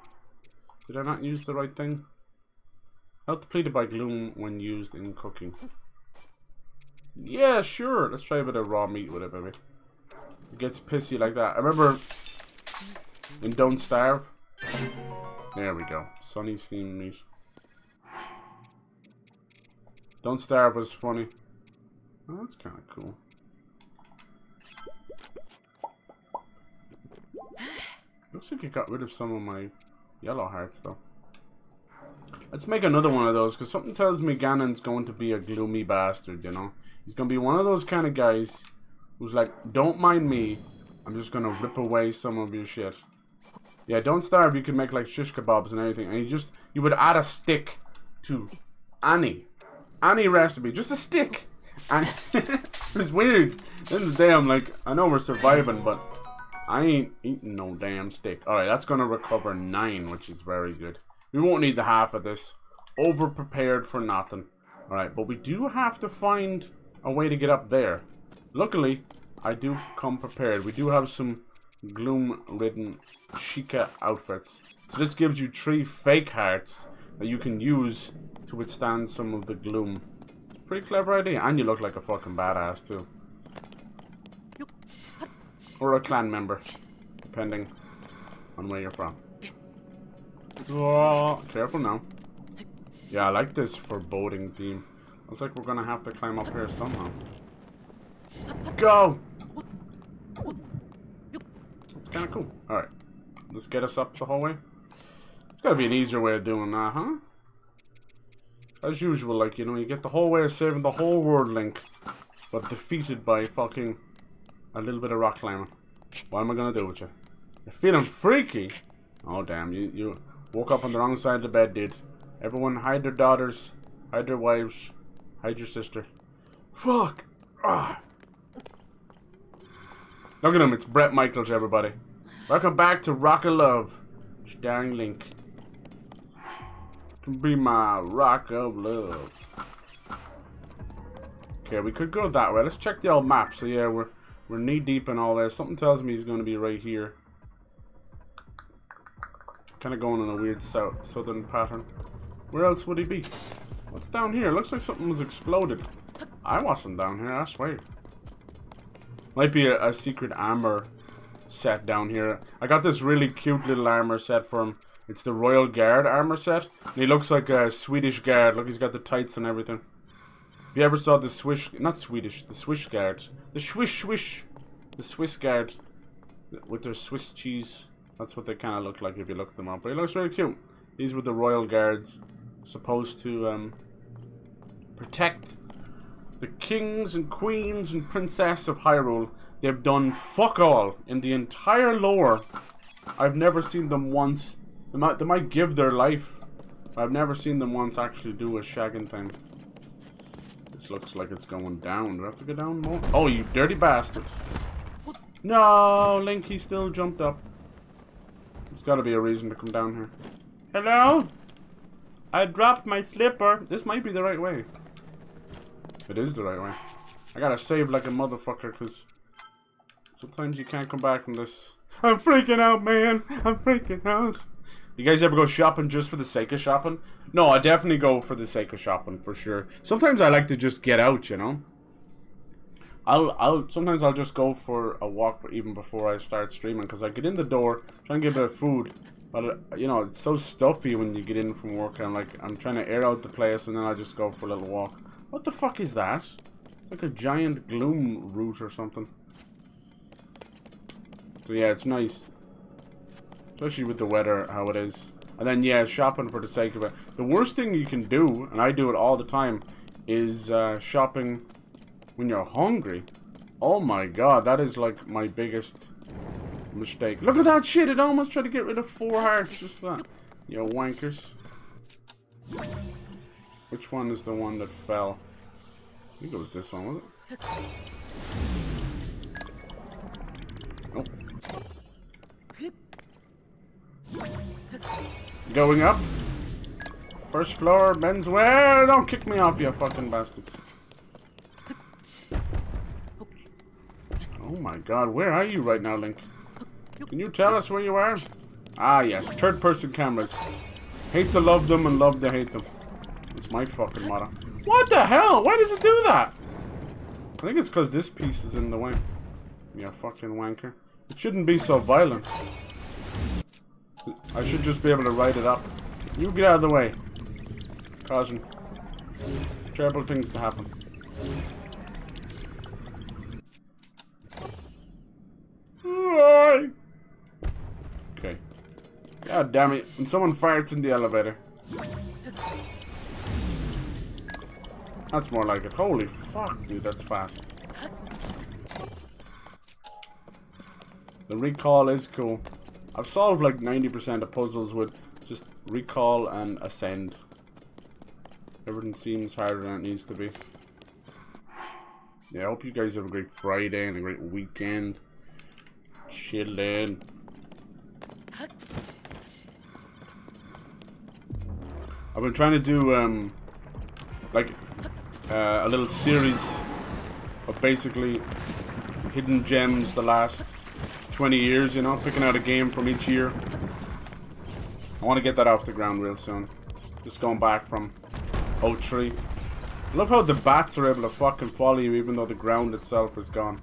Did I not use the right thing? Health depleted by gloom when used in cooking. Yeah, sure. Let's try a bit of raw meat with it, baby. It gets pissy like that. I remember in Don't Starve. There we go. Sunny steamed meat. Don't Starve was funny. Oh, that's kind of cool. Looks like it got rid of some of my yellow hearts, though. Let's make another one of those, because something tells me Ganon's going to be a gloomy bastard, you know? He's going to be one of those kind of guys who's like, don't mind me, I'm just gonna rip away some of your shit. Yeah, don't starve. You can make like shish kebabs and anything, and you just you would add a stick to any any recipe, just a stick. And it's weird. Of the day, I'm like, I know we're surviving, but I ain't eating no damn stick. All right, that's gonna recover nine, which is very good. We won't need the half of this. Over prepared for nothing. All right, but we do have to find a way to get up there. Luckily, I do come prepared. We do have some gloom-ridden Sheikah outfits. So this gives you three fake hearts that you can use to withstand some of the gloom. It's a pretty clever idea. And you look like a fucking badass too. Or a clan member, depending on where you're from. Oh, careful now. Yeah, I like this foreboding theme. Looks like we're gonna have to climb up here somehow. Go! It's kinda cool. Alright. Let's get us up the hallway. It's gotta be an easier way of doing that, huh? As usual, like, you know, you get the whole way of saving the whole world, Link. But defeated by fucking a little bit of rock climbing. What am I gonna do with you? You're feeling freaky? Oh, damn. You, you woke up on the wrong side of the bed, dude. Everyone hide their daughters. Hide their wives. Hide your sister. Fuck! Ah. Look at him, it's Bret Michaels, everybody. Welcome back to Rock of Love. Starring Link. Be my rock of love. Okay, we could go that way. Let's check the old map. So yeah, we're we're knee deep in all this. Something tells me he's going to be right here. Kind of going in a weird south southern pattern. Where else would he be? What's down here? Looks like something was exploded. I wasn't down here, I swear. Might be a, a secret armor set down here. I got this really cute little armor set for him. It's the Royal Guard armor set. And he looks like a Swedish guard. Look, he's got the tights and everything. If you ever saw the Swiss, not Swedish, the Swiss guard. The Swish Swish. The Swiss guard. With their Swiss cheese. That's what they kind of look like if you look them up. But he looks very cute. These were the Royal Guards. Supposed to um, protect the kings and queens and princess of Hyrule. They've done fuck all in the entire lore. I've never seen them once they might, they might give their life. I've never seen them once actually do a shagging thing. This looks like it's going down. Do I have to go down more? Oh, you dirty bastard. No, Link, he still jumped up. There's got to be a reason to come down here. Hello? I dropped my slipper. This might be the right way. It is the right way. I gotta save like a motherfucker, because sometimes you can't come back from this. I'm freaking out, man. I'm freaking out. You guys ever go shopping just for the sake of shopping? No, I definitely go for the sake of shopping for sure. Sometimes I like to just get out, you know. I'll I'll sometimes I'll just go for a walk even before I start streaming because I get in the door, try and get a bit of food, but uh, you know it's so stuffy when you get in from work. And like I'm trying to air out the place, and then I just go for a little walk. What the fuck is that? It's like a giant gloom root or something. So yeah, it's nice. Especially with the weather, how it is. And then, yeah, shopping for the sake of it. The worst thing you can do, and I do it all the time, is uh, shopping when you're hungry. Oh my god, that is like my biggest mistake. Look at that shit, it almost tried to get rid of four hearts, just that. You wankers. Which one is the one that fell? I think it was this one, was it? Going up. First floor, menswear. Don't kick me off, you fucking bastard. Oh my god, where are you right now, Link? Can you tell us where you are? Ah, yes, third person cameras. Hate to love them and love to hate them. It's my fucking motto. What the hell? Why does it do that? I think it's because this piece is in the way. Yeah, fucking wanker. It shouldn't be so violent. I should just be able to write it up. You get out of the way. Causing terrible things to happen. Okay. God damn it. Someone farts in the elevator. That's more like it. Holy fuck, dude, that's fast. The recall is cool. I've solved like 90% of puzzles with just recall and ascend. Everything seems harder than it needs to be. Yeah, I hope you guys have a great Friday and a great weekend. Chilling. I've been trying to do um like uh, a little series of basically hidden gems the last 20 years, you know, picking out a game from each year. I want to get that off the ground real soon. Just going back from 03. I love how the bats are able to fucking follow you even though the ground itself is gone.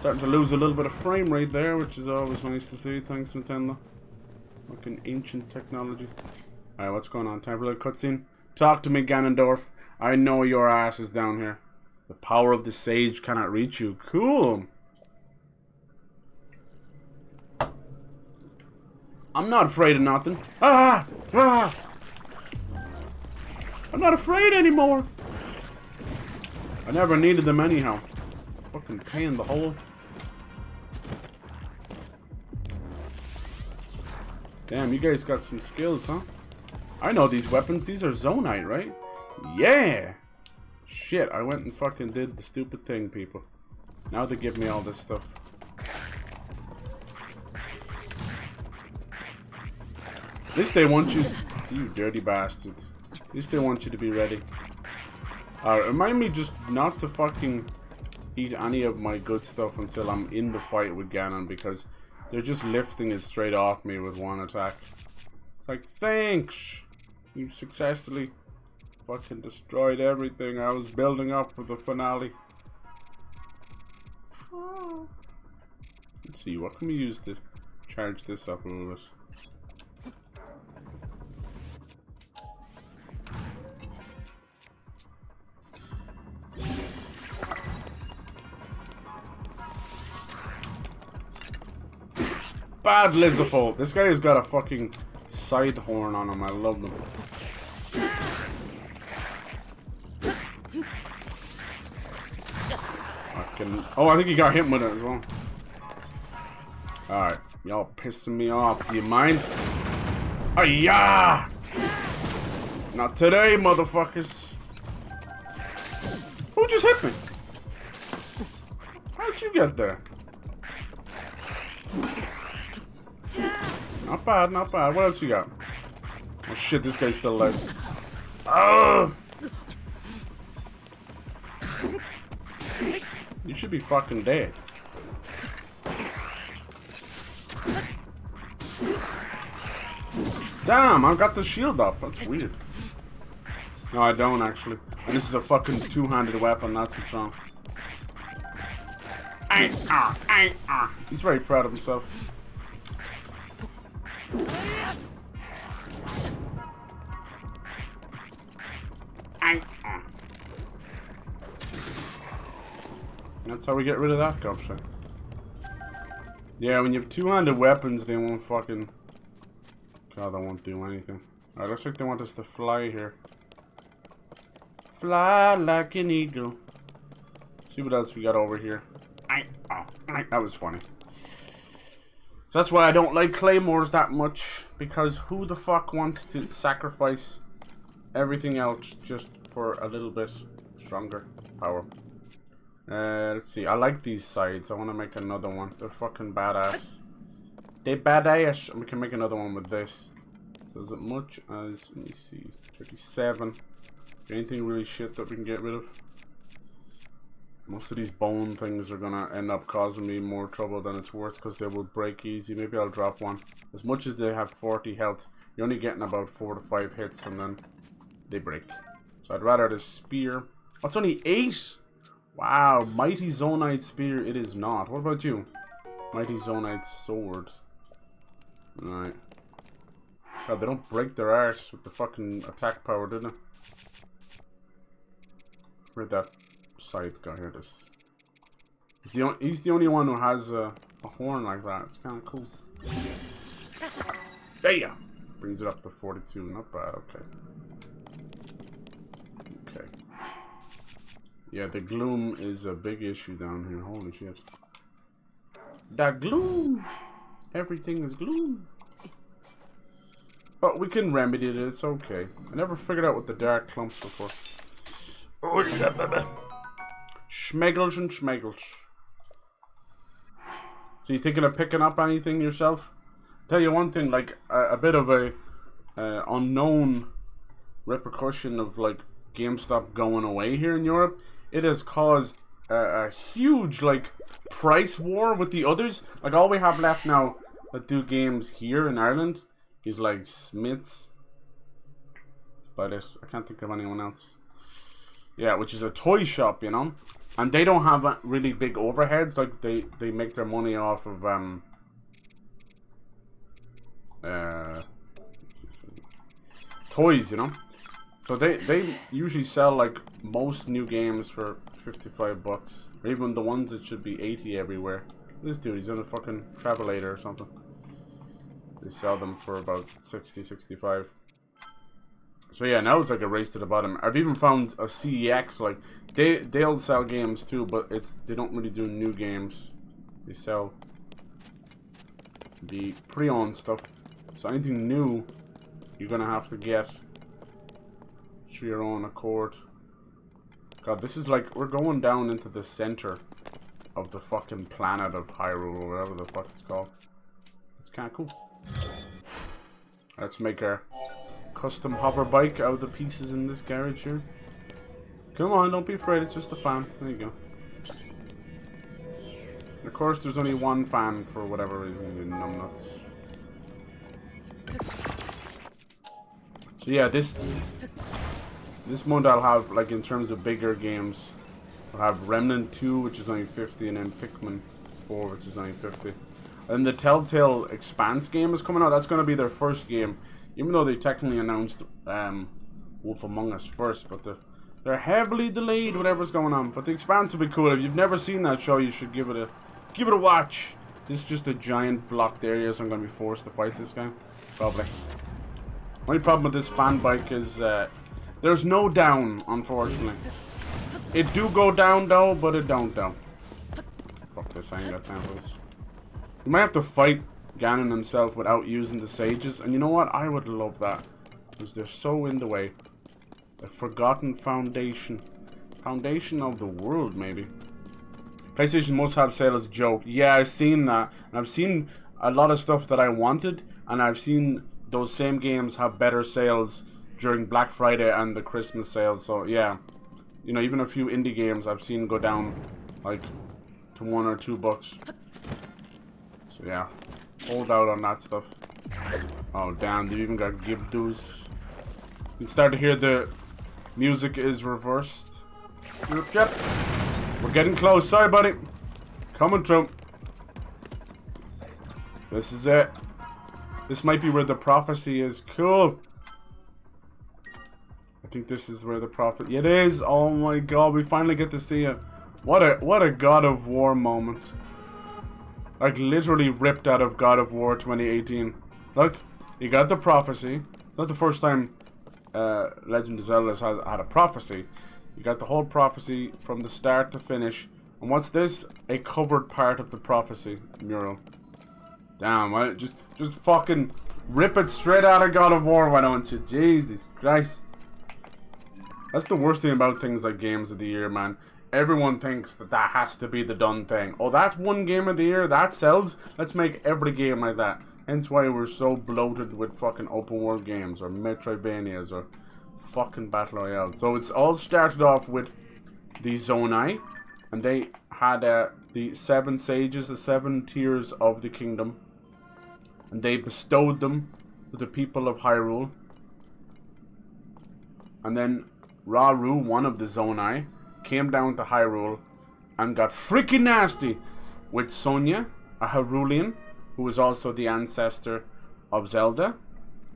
Starting to lose a little bit of frame rate there, which is always nice to see. Thanks, Nintendo. Fucking ancient technology. Alright, what's going on? Time for a little cutscene. Talk to me, Ganondorf. I know your ass is down here. The power of the sage cannot reach you. Cool. I'm not afraid of nothing. Ah! Ah! I'm not afraid anymore. I never needed them anyhow. Fucking pain in the hole. Damn, you guys got some skills, huh? I know these weapons. These are Zonaite, right? Yeah! Shit, I went and fucking did the stupid thing, people. Now they give me all this stuff. At least they want you... You dirty bastards. At least they want you to be ready. Remind me just not to fucking eat any of my good stuff until I'm in the fight with Ganon because they're just lifting it straight off me with one attack. It's like, thanks! You successfully fucking destroyed everything I was building up for the finale. Let's see, what can we use to charge this up a little bit? Bad Lizalfos. This guy has got a fucking side horn on him. I love them. Fucking. Oh, I think he got hit with it as well. Alright. Y'all pissing me off. Do you mind? Oh, yeah! Not today, motherfuckers. Who just hit me? How'd you get there? Not bad, not bad. What else you got? Oh shit, this guy's still alive. Oh! You should be fucking dead. Damn, I've got the shield up. That's weird. No, I don't actually. And this is a fucking two-handed weapon. That's what's wrong. Ah, ah. He's very proud of himself. That's how we get rid of that gobshite. Yeah, when you have two-handed weapons, they won't fucking... God, they won't do anything. Alright, looks like they want us to fly here. Fly like an eagle. Let's see what else we got over here. i oh That was funny. So that's why I don't like claymores that much. Because who the fuck wants to sacrifice everything else just for a little bit stronger power? Uh, let's see. I like these sides. I want to make another one. They're fucking badass. They badass. We can make another one with this. So as much as, let me see, 37. Anything really shit that we can get rid of? Most of these bone things are gonna end up causing me more trouble than it's worth because they will break easy. Maybe I'll drop one. As much as they have 40 health, you're only getting about 4 to 5 hits and then they break. So I'd rather the spear. Oh, it's only 8! Wow, Mighty Zonaite Spear it is not. What about you? Mighty Zonaite Sword. Alright. God, they don't break their arse with the fucking attack power, do they? Where'd that side guy here? This. He's the, he's the only one who has a, a horn like that. It's kind of cool. There Brings it up to 42. Not bad. Okay. Okay. Yeah, the gloom is a big issue down here. Holy shit. The gloom! Everything is gloom. But we can remedy it, it's okay. I never figured out what the dark clumps were for. Oh, yeah, baby. Schmeggles and schmeggles. So you thinking of picking up anything yourself? Tell you one thing, like a, a bit of a uh, unknown repercussion of like GameStop going away here in Europe. It has caused a, huge like price war with the others. Like all we have left now that do games here in Ireland is like Smyths. That's about it. I can't think of anyone else. Yeah, which is a toy shop, you know, and they don't have really big overheads. Like they they make their money off of um. Uh, toys, you know. So they they usually sell like most new games for 55 bucks, or even the ones that should be 80 everywhere. This dude, he's in a fucking Travelator or something. They sell them for about 60, 65. So yeah, now it's like a race to the bottom. I've even found a CEX, like, they, they'll sell games too, but it's they don't really do new games. They sell the pre-owned stuff. So anything new, you're gonna have to get to your own accord. God, this is like, we're going down into the center of the fucking planet of Hyrule, or whatever the fuck it's called. It's kinda cool. Let's make our custom hover bike out of the pieces in this garage here. Come on, don't be afraid, it's just a fan. There you go. Of course, there's only one fan for whatever reason, you numbnuts. So yeah, this this month I'll have, like, in terms of bigger games, I'll have Remnant 2, which is only 50, and then Pikmin 4, which is only 50. And the Telltale Expanse game is coming out. That's going to be their first game, even though they technically announced um, Wolf Among Us first, but they're, they're heavily delayed, whatever's going on. But the Expanse will be cool. If you've never seen that show, you should give it a give it a watch. This is just a giant blocked area, so I'm going to be forced to fight this guy. Probably. Only problem with this fan bike is uh, there's no down, unfortunately. It do go down though, but it don't down. Fuck this, I ain't got time for this. You might have to fight Ganon himself without using the sages, and you know what? I would love that. Because they're so in the way. The Forgotten Foundation. Foundation of the world, maybe. PlayStation must have sale as a joke. Yeah, I've seen that. And I've seen a lot of stuff that I wanted, and I've seen those same games have better sales during Black Friday and the Christmas sale. So yeah, you know, even a few indie games I've seen go down like to one or two bucks. So yeah, hold out on that stuff. Oh damn, they even got Gibdos. You can start to hear the music is reversed. Yep. We're getting close. Sorry, buddy. Coming through. This is it. This might be where the prophecy is. Cool. I think this is where the prophet. It is. Oh my god, we finally get to see it. What a what a God of War moment. Like literally ripped out of God of War 2018. Look, you got the prophecy. not the first time uh, Legend of Zelda has had a prophecy. You got the whole prophecy from the start to finish. And what's this? A covered part of the prophecy mural. Damn, I just just fucking rip it straight out of God of War, why don't you? Jesus Christ. That's the worst thing about things like games of the year, man. Everyone thinks that that has to be the done thing. Oh, that's one game of the year, that sells? Let's make every game like that. Hence why we're so bloated with fucking open world games or Metroidvanias or fucking Battle Royale. So it's all started off with the Zonai and they had uh, the seven sages, the seven tears of the kingdom and they bestowed them to the people of Hyrule. And then Rauru, one of the Zonai, came down to Hyrule and got freaking nasty with Sonia, a Hyrulean, who was also the ancestor of Zelda.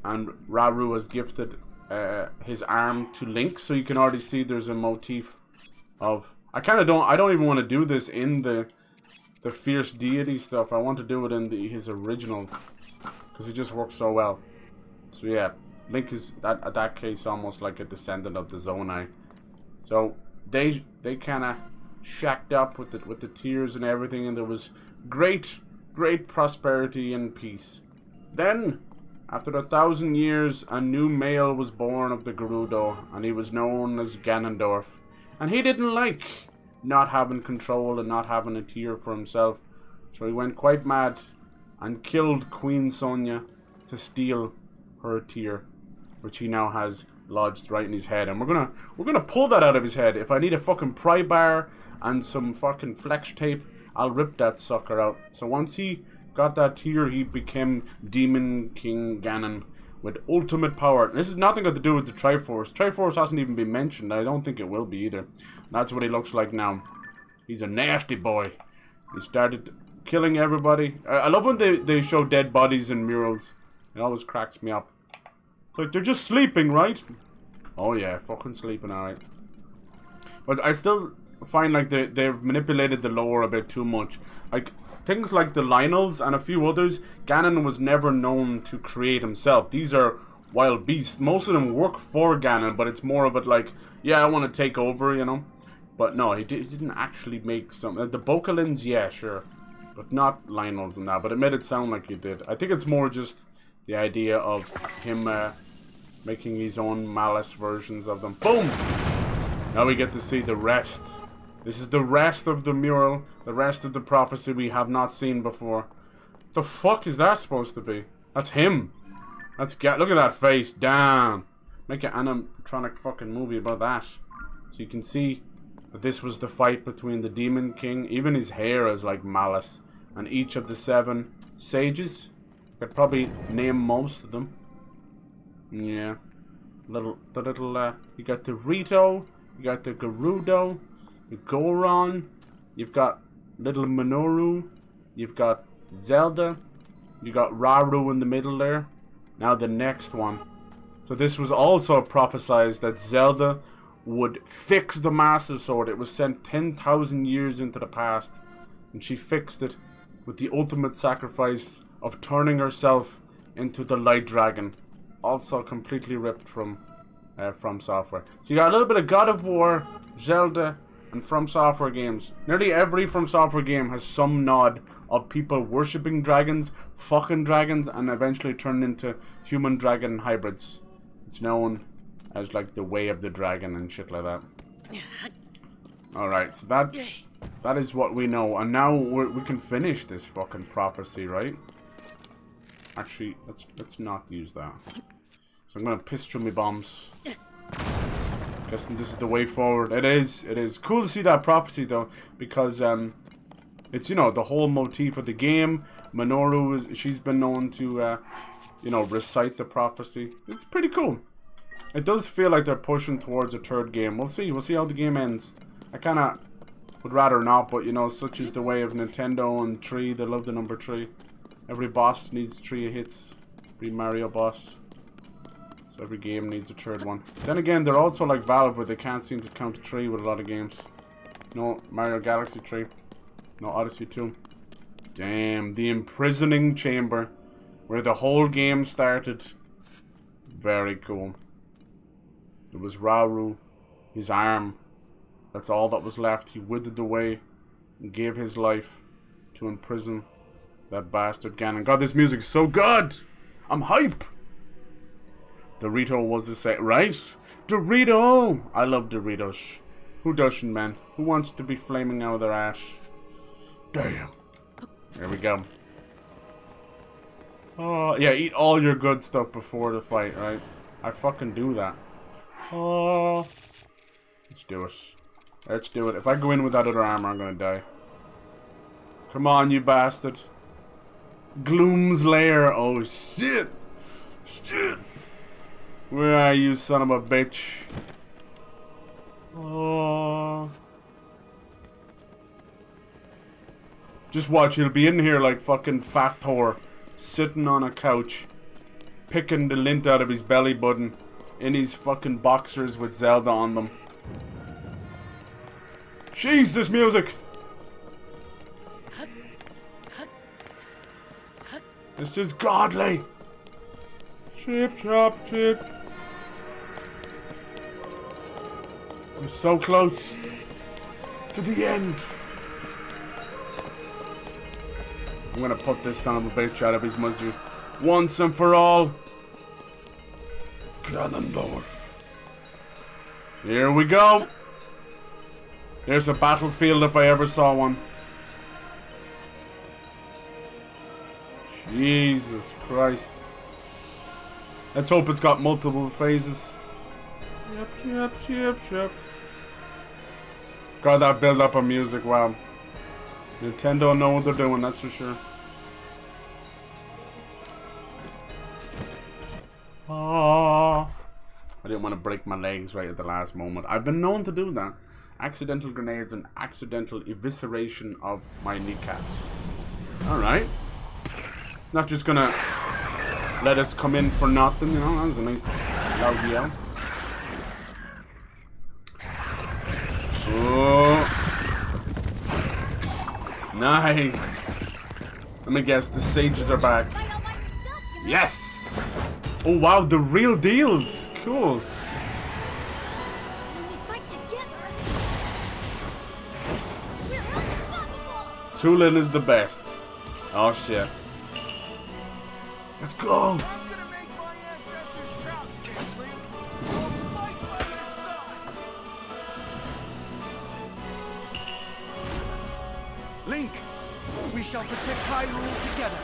And Rauru was gifted uh, his arm to Link, so you can already see there's a motif of... I kind of don't... I don't even want to do this in the the fierce deity stuff. I want to do it in the, his original because it just works so well. So yeah, Link is that at that case almost like a descendant of the Zonai. So they they kind of shacked up with the with the tears and everything, and there was great great prosperity and peace. Then, after a thousand years, a new male was born of the Gerudo, and he was known as Ganondorf. And he didn't like not having control and not having a tear for himself. So he went quite mad and killed Queen Sonia to steal her tear, which he now has lodged right in his head. And we're gonna we're gonna pull that out of his head. If I need a fucking pry bar and some fucking flex tape, I'll rip that sucker out. So once he got that tear, he became Demon King Ganon with ultimate power. And this is nothing got to do with the Triforce. Triforce hasn't even been mentioned. I don't think it will be either. That's what he looks like now. He's a nasty boy. He started killing everybody. I, I love when they, they show dead bodies in murals. It always cracks me up. Like, they're just sleeping, right? Oh yeah, fucking sleeping, alright. But I still find like they, they've manipulated the lore a bit too much. Like, things like the Lynels and a few others, Ganon was never known to create himself. These are wild beasts. Most of them work for Ganon, but it's more of it like, yeah, I want to take over, you know? But no, he, did, didn't actually make some... Uh, the Bokoblins, yeah, sure. But not Lynels and that, but it made it sound like he did. I think it's more just the idea of him uh, making his own malice versions of them. Boom! Now we get to see the rest. This is the rest of the mural, the rest of the prophecy we have not seen before. The fuck is that supposed to be? That's him. That's. Look at that face. Damn. Make an animatronic fucking movie about that. So you can see that this was the fight between the Demon King. Even his hair is like malice. And each of the seven sages. Could probably name most of them. Yeah. Little, the little, uh, you got the Rito, you got the Gerudo, the Goron, you've got little Mineru, you've got Zelda, you got Rauru in the middle there. Now the next one. So this was also prophesized that Zelda would fix the Master Sword. It was sent 10,000 years into the past. And she fixed it with the ultimate sacrifice of turning herself into the Light Dragon. Also completely ripped from uh, From Software. So you got a little bit of God of War, Zelda, and From Software games. Nearly every From Software game has some nod of people worshipping dragons, fucking dragons, and eventually turning into human dragon hybrids. It's known as like the way of the dragon and shit like that. Alright, so that that is what we know. And now we can finish this fucking prophecy, right? Actually, let's let's not use that. So I'm gonna through my bombs. Guessing this is the way forward. It is. It is cool to see that prophecy though, because um, it's you know the whole motif of the game. Mineru is she's been known to uh, you know recite the prophecy. It's pretty cool. It does feel like they're pushing towards a third game. We'll see. We'll see how the game ends. I kind of would rather not, but you know, such is the way of Nintendo and three. They love the number three. Every boss needs three hits. Every Mario boss. So every game needs a third one. Then again, they're also like Valve where they can't seem to count three with a lot of games. No Mario Galaxy 3. No Odyssey 2. Damn, the imprisoning chamber. Where the whole game started. Very cool. It was Rauru, his arm. That's all that was left. He withered away and gave his life to imprison that bastard Ganon. God, this music's so good! I'm hype! Dorito was the same, right? Dorito! I love Doritos. Who doesn't, man? Who wants to be flaming out of their ass? Damn. Here we go. Oh, yeah, eat all your good stuff before the fight, right? I fucking do that. Oh. Let's do it. Let's do it. If I go in with that other armor, I'm gonna die. Come on, you bastard. Gloom's lair. Oh, shit. Shit. Where are you, son of a bitch? Oh. Just watch, he'll be in here like fucking Fat Thor, sitting on a couch, picking the lint out of his belly button, in his fucking boxers with Zelda on them. Jeez, this music! This is godly! Chip, chop, chip. We're so close to the end. I'm gonna put this son of a bitch out of his misery. Once and for all. Ganondorf. Here we go. There's a battlefield if I ever saw one. Jesus Christ. Let's hope it's got multiple phases. Yep, yep, yep, yep. Got that build up of music, wow. Nintendo know what they're doing, that's for sure. Oh, I didn't want to break my legs right at the last moment. I've been known to do that. Accidental grenades and accidental evisceration of my kneecaps. Alright. Not just gonna let us come in for nothing, you know, that was a nice loud yell. Oh. Nice. Let me guess, the sages are back. Yes! Oh wow, the real deals! Cool. Tulin is the best. Oh shit. Let's go! Link, we shall protect Hyrule together.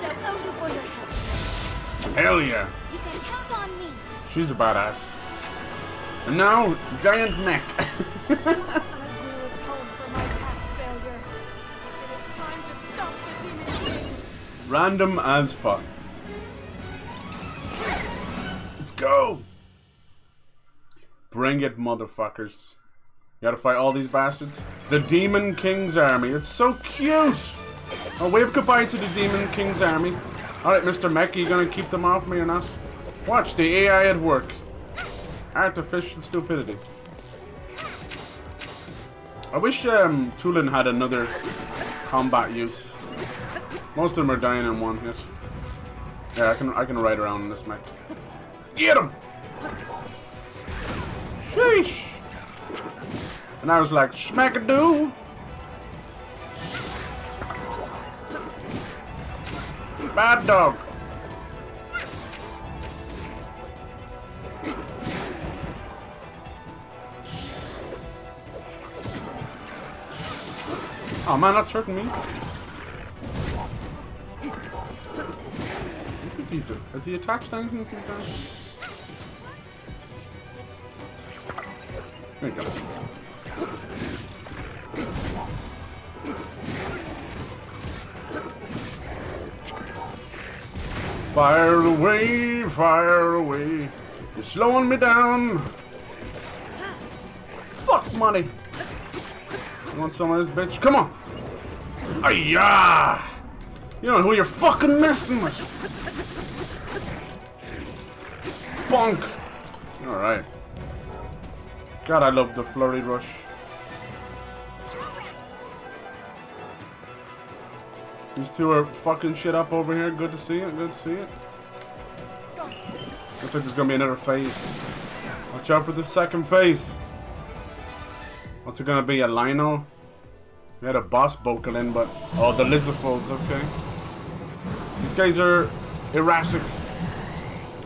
The you for your help. Hell yeah! You can count on me. She's a badass. And now, giant mech. Random as fuck. Let's go! Bring it, motherfuckers. You gotta fight all these bastards. The Demon King's army. It's so cute! Oh, wave goodbye to the Demon King's army. Alright, Mr. Mech, you gonna keep them off me or not? Watch the AI at work. Artificial stupidity. I wish um, Tulin had another combat use. Most of them are dying in one hit. Yeah, I can I can ride around in this mech. Get him! Sheesh! And I was like, smack-a-doo! Bad dog! Oh man, that's hurting me. I think he's a, has he attached anything to his arm? There you go. Fire away, fire away. You're slowing me down. Fuck money. Want some of this bitch? Come on. Ayah! You don't know who you're fucking messing with. Bonk. Alright. God, I love the flurry rush. These two are fucking shit up over here. Good to see it. Good to see it. Looks like there's gonna be another phase. Watch out for the second phase. What's it gonna be? A Lynel? We had a boss Bokoblin, but oh, the Lizalfos. Okay. These guys are erratic.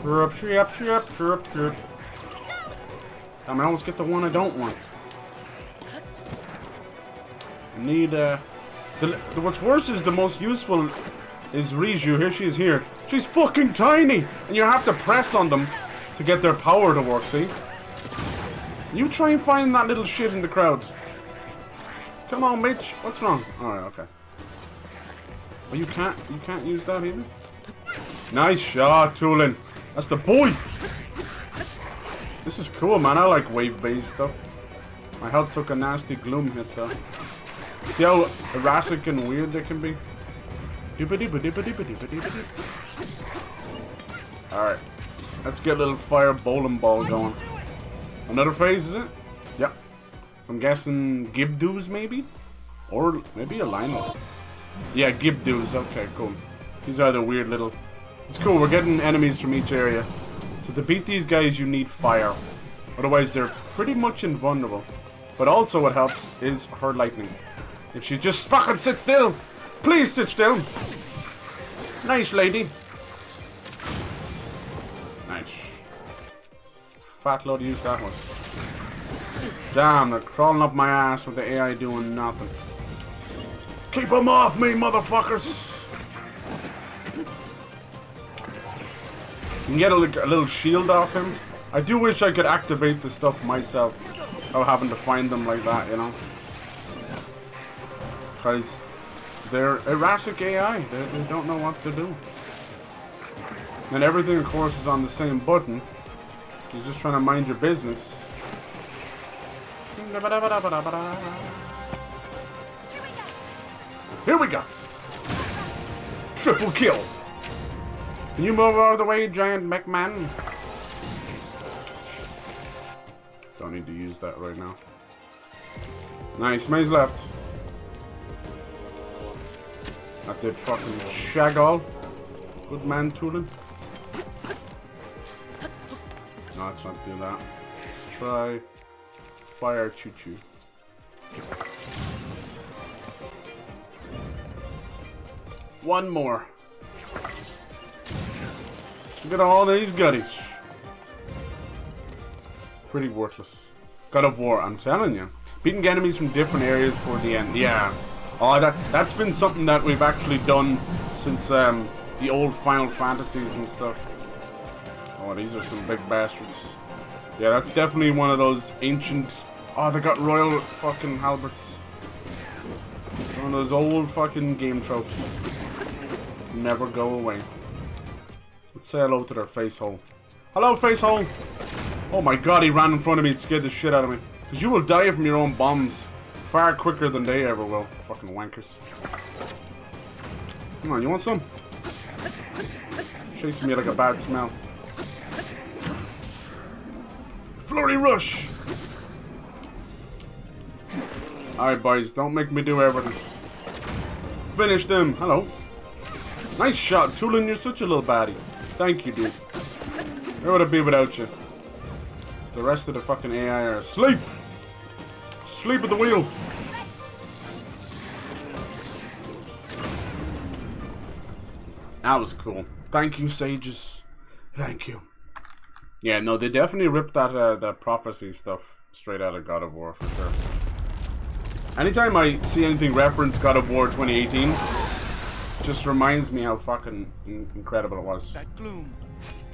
Shrup, shrup, shrup, shrup, shrup. Damn, I almost get the one I don't want. I need uh. The, the, what's worse is the most useful is Riju. Here she is here. She's fucking tiny! And you have to press on them to get their power to work, see? You try and find that little shit in the crowd. Come on, bitch. What's wrong? Alright, okay. Oh, you can't, you can't use that either? Nice shot, Tulin. That's the boy! This is cool, man. I like wave-based stuff. My health took a nasty gloom hit, though. See how erratic and weird they can be? Alright. Let's get a little fire bowling ball going. Another phase, is it? I'm guessing Gibdos, maybe? Or maybe a Lynel. Yeah, Gibdos. Okay, cool. These are the weird little... It's cool, we're getting enemies from each area. So to beat these guys, you need fire. Otherwise, they're pretty much invulnerable. But also what helps is her lightning. If she just fucking sit still, please sit still. Nice lady. Nice. Fat load of use that was. Damn, they're crawling up my ass with the AI doing nothing. Keep them off me, motherfuckers! You can get a, a little shield off him. I do wish I could activate the stuff myself. Without having to find them like that, you know? Because they're erratic AI. They, they don't know what to do. And everything, of course, is on the same button. So you're just trying to mind your business. Here we go. Triple kill. Can you move out of the way, giant man? Don't need to use that right now. Nice, May's left. That did fucking shag all. Good man, Tulin. No, let's not do that. Let's try fire choo choo. One more. Look at all these goodies. Pretty worthless. God of War, I'm telling you. Beating enemies from different areas for the end. Yeah. Oh, that, that's been something that we've actually done since um, the old Final Fantasies and stuff. Oh, these are some big bastards. Yeah, that's definitely one of those ancient... Oh, they got royal fucking halberds. One of those old fucking game tropes. Never go away. Let's say hello to their face hole. Hello, face hole! Oh my god, he ran in front of me and scared the shit out of me. Because you will die from your own bombs far quicker than they ever will. Fucking wankers. Come on, you want some? Chasing me like a bad smell. Flurry rush! Alright, boys, don't make me do everything. Finish them. Hello. Nice shot, Tulin. You're such a little baddie. Thank you, dude. Where would I be without you? The rest of the fucking AI are asleep. Sleep at the wheel. That was cool. Thank you, sages. Thank you. Yeah, no, they definitely ripped that uh, that prophecy stuff straight out of God of War for sure. Anytime I see anything reference God of War 2018, just reminds me how fucking in- incredible it was. That gloom,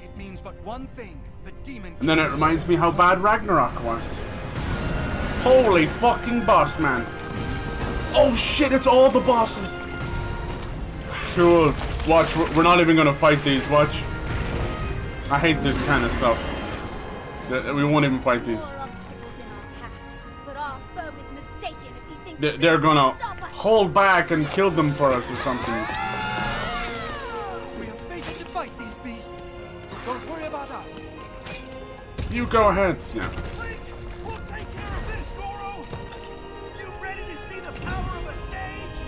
it means but one thing. The demon And then it reminds me how bad Ragnarok was. Holy fucking boss, man. Oh shit, it's all the bosses. Cool. Watch, we're we're not even gonna fight these, watch. I hate this kind of stuff. We won't even fight these. They're gonna hold back and kill them for us or something. We are fated to fight these beasts. Don't worry about us. You go ahead. Yeah. Take care of this, Goro. You ready to see the power of a sage?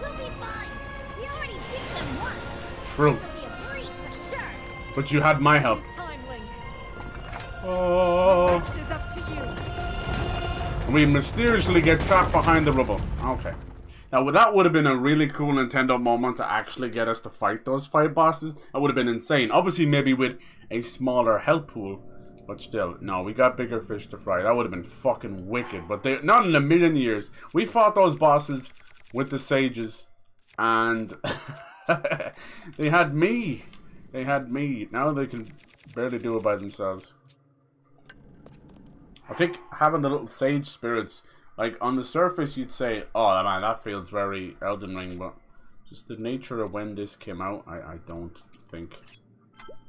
We'll be fine. We already beat them once. True. This'll be a breeze for sure. But you had my help. Time, Link. Oh. We mysteriously get trapped behind the rubble. Okay. Now, that would have been a really cool Nintendo moment to actually get us to fight those five bosses. That would have been insane. Obviously, maybe with a smaller help pool. But still, no, we got bigger fish to fry. That would have been fucking wicked. But they, not in a million years. We fought those bosses with the sages. And they had me. They had me. Now they can barely do it by themselves. I think having the little sage spirits, like on the surface, you'd say, "Oh man, that feels very Elden Ring," but just the nature of when this came out, I I don't think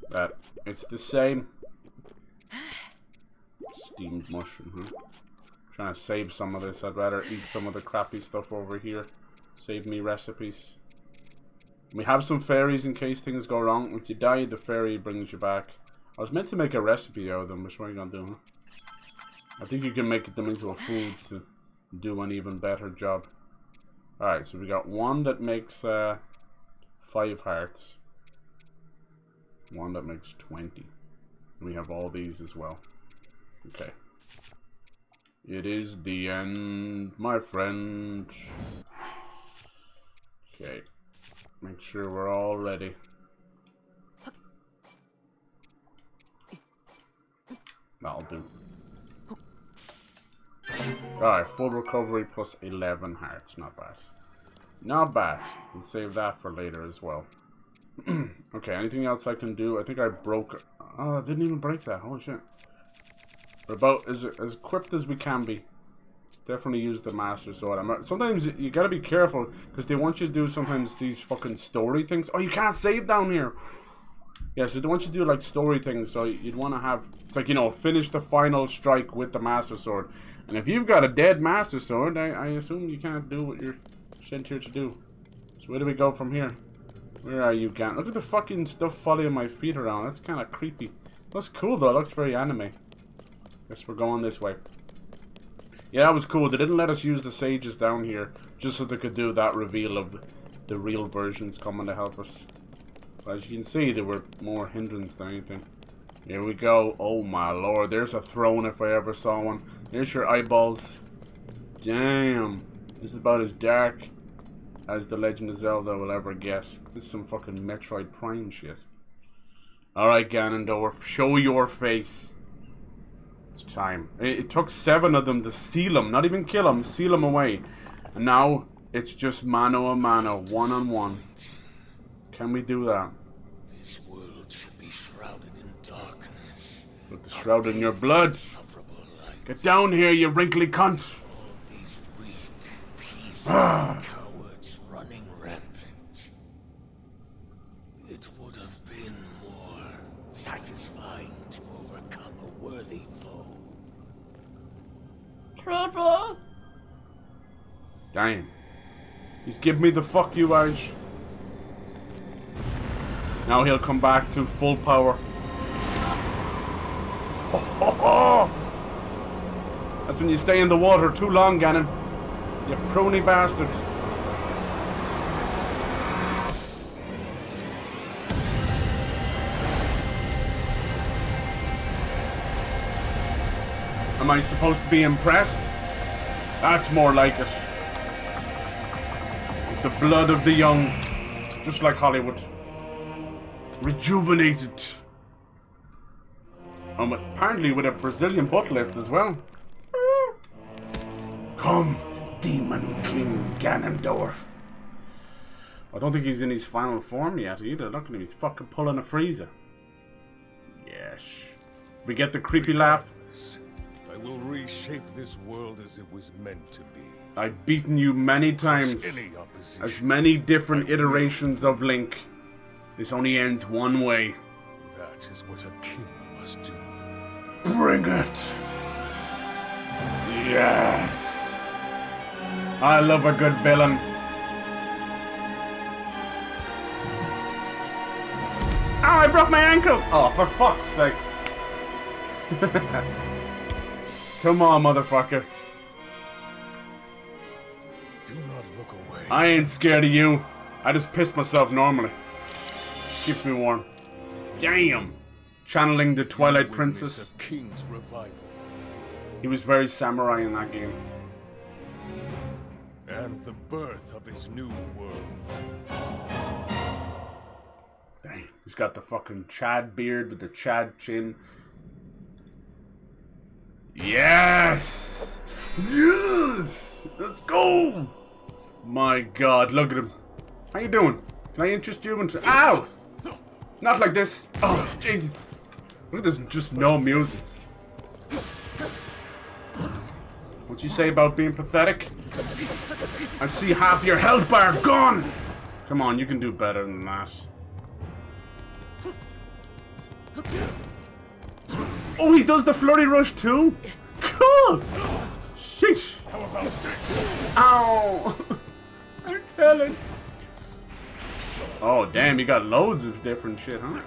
that it's the same. Steamed mushroom, huh? Trying to save some of this. I'd rather eat some of the crappy stuff over here. Save me recipes. We have some fairies in case things go wrong. If you die, the fairy brings you back. I was meant to make a recipe out of them, are you gonna do, huh? I think you can make them into a food to do an even better job. Alright, so we got one that makes uh, five hearts. One that makes 20. We have all these as well. Okay. It is the end, my friend. Okay. Make sure we're all ready. That'll do. Alright, full recovery plus 11 hearts. Not bad. Not bad. We'll save that for later as well. okay, anything else I can do? I think I broke... Oh, I didn't even break that. Holy shit. We're about as, as equipped as we can be. Definitely use the Master Sword. I'm, sometimes you gotta be careful, because they want you to do sometimes these fucking story things. Oh, you can't save down here! Yeah, so want you do like story things, so you'd want to have... It's like, you know, finish the final strike with the Master Sword. And if you've got a dead Master Sword, I, I assume you can't do what you're sent here to do. So where do we go from here? Where are you, Gan? Look at the fucking stuff following my feet around. That's kind of creepy. That's cool, though. It looks very anime. Guess we're going this way. Yeah, that was cool. They didn't let us use the sages down here, just so they could do that reveal of the real versions coming to help us. As you can see, there were more hindrance than anything. Here we go. Oh my lord, there's a throne if I ever saw one. There's your eyeballs. Damn. This is about as dark as The Legend of Zelda will ever get. This is some fucking Metroid Prime shit. Alright, Ganondorf, show your face. It's time. It, it, took seven of them to seal him, not even kill him, seal him away. And now, it's just mano a mano, one on one. Can we do that? This world should be shrouded in darkness. Put the shroud in your blood. Get down here, you wrinkly cunt. These weak, peasant Ah. cowards running rampant. It would have been more satisfying to overcome a worthy foe. Creepy. Damn. He's giving me the fuck you eyes. Now he'll come back to full power. That's when you stay in the water too long, Ganon. You prony bastard. Am I supposed to be impressed? That's more like it. With the blood of the young. Just like Hollywood. Rejuvenated. And with, apparently with a Brazilian butt lift as well. Come, Demon King Ganondorf. I don't think he's in his final form yet either. Look at him, he's fucking pulling a freezer. Yes. We get the creepy laugh. I will reshape this world as it was meant to be. I've beaten you many times. As many different iterations of Link. This only ends one way. That is what a king must do. Bring it! Yes! I love a good villain. Oh, I broke my ankle! Oh, for fuck's sake. Come on, motherfucker. Do not look away. I ain't scared of you. I just pissed myself normally. Keeps me warm. Damn! Channeling the Twilight Princess. king's revival. He was very samurai in that game. And the birth of his new world. Dang, he's got the fucking Chad beard with the Chad chin. Yes! Yes! Let's go! My god, look at him. How you doing? Can I interest you in... Ow! Not like this. Oh, Jesus. Look at this, just no music. What'd you say about being pathetic? I see half your health bar gone! Come on, you can do better than that. Oh, he does the flurry rush too? Cool! Sheesh! Ow! I'm telling. Oh, damn, you got loads of different shit, huh?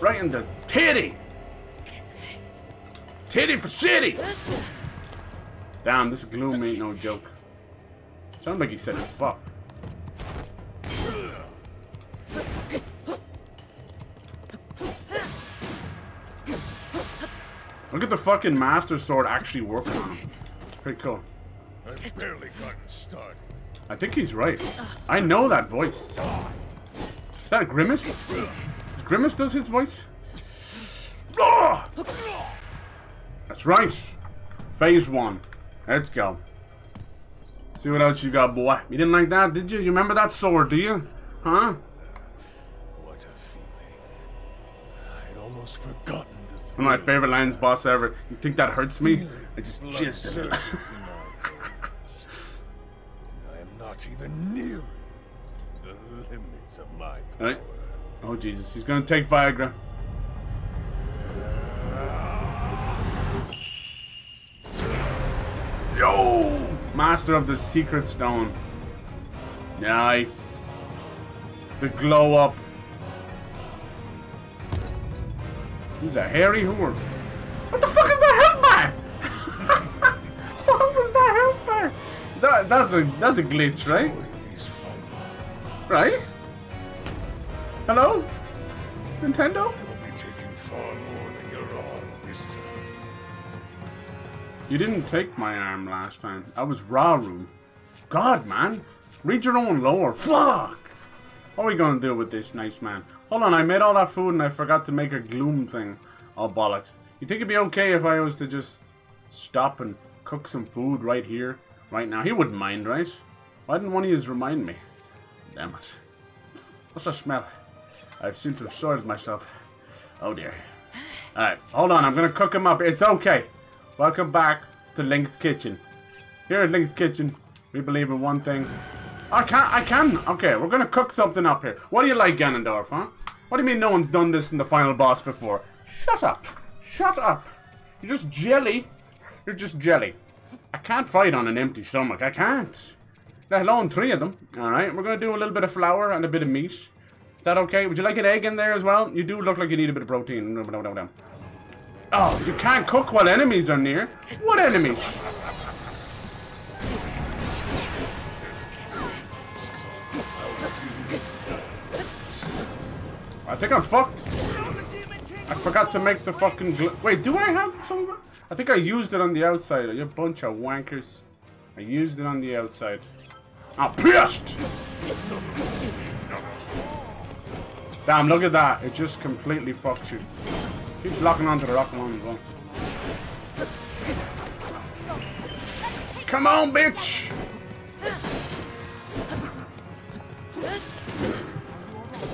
Right in the titty! Titty for shitty! Damn, this gloom ain't no joke. Sounded like he said fuck. Look at the fucking Master Sword actually working on him. It's pretty cool. I've barely gotten started. I think he's right. I know that voice. Is that Grimace? Is Grimace does his voice? That's right. Phase one. Let's go. See what else you got, boy. You didn't like that, did you? You remember that sword, do you? Huh? What a feeling. I'd almost forgotten the One of my favorite lines, boss ever. You think that hurts me? I just Blood jizzed a even near the limits of my power. Right. Oh Jesus, he's gonna take Viagra. Yo! Master of the Secret Stone. Nice. The glow up. He's a hairy whore. What the fuck is that health That, that's a that's a glitch, right? Right? Hello? Nintendo? You didn't take my arm last time. I was Rauru. God, man. Read your own lore. Fuck! What are we gonna do with this nice man? Hold on, I made all that food and I forgot to make a gloom thing. Oh, bollocks. You think it'd be okay if I was to just stop and cook some food right here, right now? He wouldn't mind, right? Why didn't one of yous remind me? Damn it. What's that smell? I seem to have soiled myself. Oh dear. Alright, hold on, I'm gonna cook him up. It's okay. Welcome back to Link's Kitchen. Here at Link's Kitchen, we believe in one thing. I can I can. Okay, we're gonna cook something up here. What do you like, Ganondorf, huh? What do you mean no one's done this in the final boss before? Shut up. Shut up. You're just jelly. You're just jelly. I can't fight on an empty stomach. I can't. Let alone three of them. Alright, we're gonna do a little bit of flour and a bit of meat. Is that okay? Would you like an egg in there as well? You do look like you need a bit of protein. No, no, no, no. Oh, you can't cook while enemies are near. What enemies? I think I'm fucked. I forgot to make the fucking Wait, do I have some? I think I used it on the outside. You bunch of wankers. I used it on the outside. Ah, I'm pissed! Damn, look at that. It just completely fucks you. Keeps locking onto the rock as well. Come on, bitch!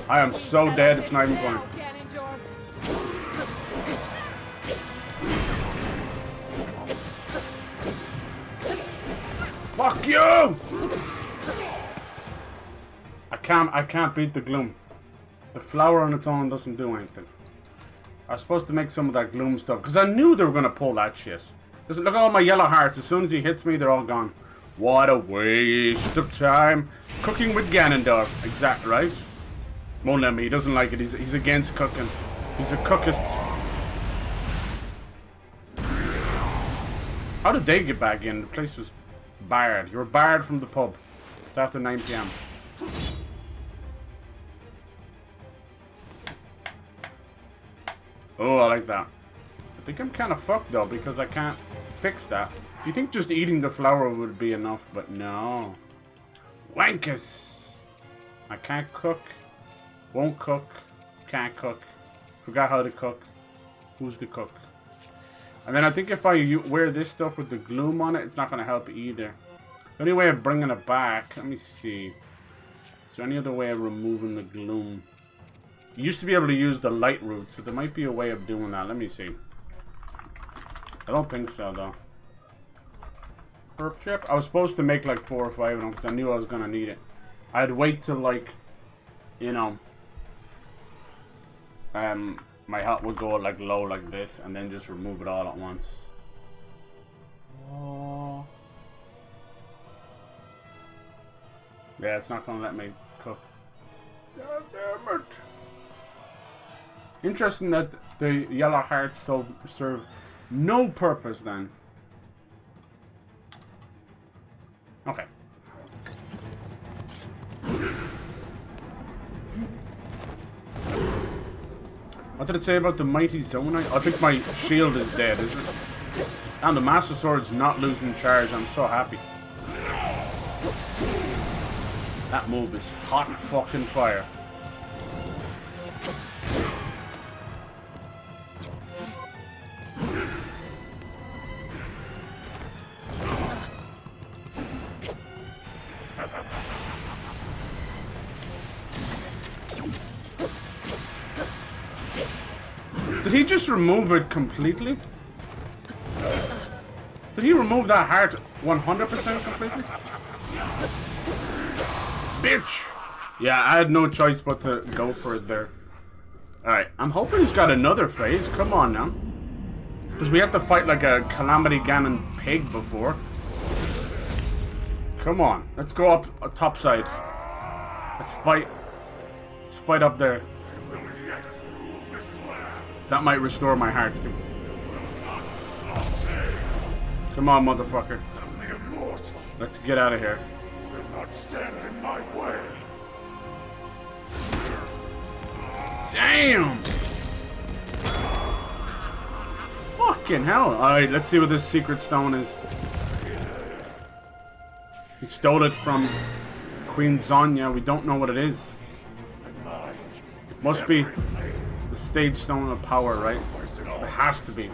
I am so dead, it's not even funny. Fuck you! I can't I can't beat the gloom. The flower on its own doesn't do anything. I was supposed to make some of that gloom stuff because I knew they were gonna pull that shit. Just look at all my yellow hearts. As soon as he hits me, they're all gone. What a waste of time. Cooking with Ganondorf. Exact right? Won't let me. He doesn't like it. He's, he's against cooking. He's a cookist. How did they get back in? The place was barred. You were barred from the pub. It's after 9 p.m. Oh, I like that. I think I'm kind of fucked though because I can't fix that. You think just eating the flour would be enough, but no. Wankus! I can't cook. Won't cook. Can't cook. Forgot how to cook. Who's the cook? And then I think if I wear this stuff with the gloom on it, it's not going to help either. The only way of bringing it back, let me see. Is there any other way of removing the gloom? You used to be able to use the light route, so there might be a way of doing that. Let me see. I don't think so, though. Herb chip? I was supposed to make like four or five of them because I knew I was going to need it. I'd wait till like, you know, um, my health would go like low like this and then just remove it all at once. Oh. Yeah, it's not gonna let me cook. God damn it. Interesting that the yellow hearts so serve no purpose then. Okay. What did it say about the mighty Zonaite? I think my shield is dead, is it? And the Master Sword's not losing charge. I'm so happy. That move is hot fucking fire. Remove it completely? Did he remove that heart 100% completely? Bitch! Yeah, I had no choice but to go for it there. Alright, I'm hoping he's got another phase. Come on now. Because we had to fight like a Calamity Ganon pig before. Come on, let's go up uh, top side. Let's fight. Let's fight up there. That might restore my hearts too. Come on, motherfucker. Let's get out of here. will not stand in my way. Damn! Fucking hell. Alright, let's see what this secret stone is. He stole it from Queen Sonia. We don't know what it is. It must be the stage stone of power, right? It has to be.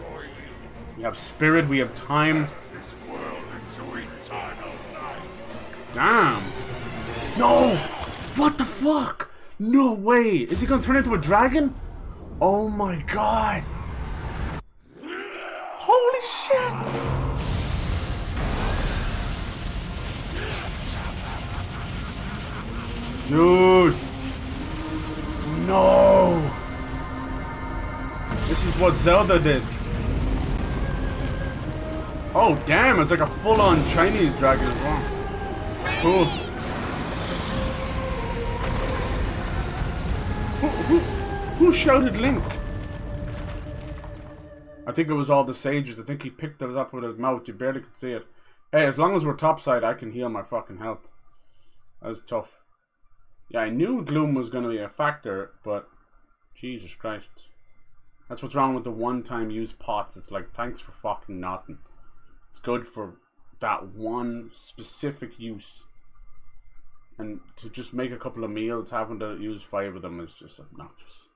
We have spirit, we have time. Damn! No! What the fuck? No way! Is he gonna turn into a dragon? Oh my god! Holy shit! Dude! No! This is what Zelda did. Oh damn, it's like a full-on Chinese dragon as well. Cool. Who, who, who shouted Link? I think it was all the sages. I think he picked those up with his mouth. You barely could see it. Hey, as long as we're topside, I can heal my fucking health. That was tough. Yeah, I knew Gloom was going to be a factor, but Jesus Christ. That's what's wrong with the one-time use pots. It's like, thanks for fucking nothing. It's good for that one specific use. And to just make a couple of meals, having to use five of them is just obnoxious.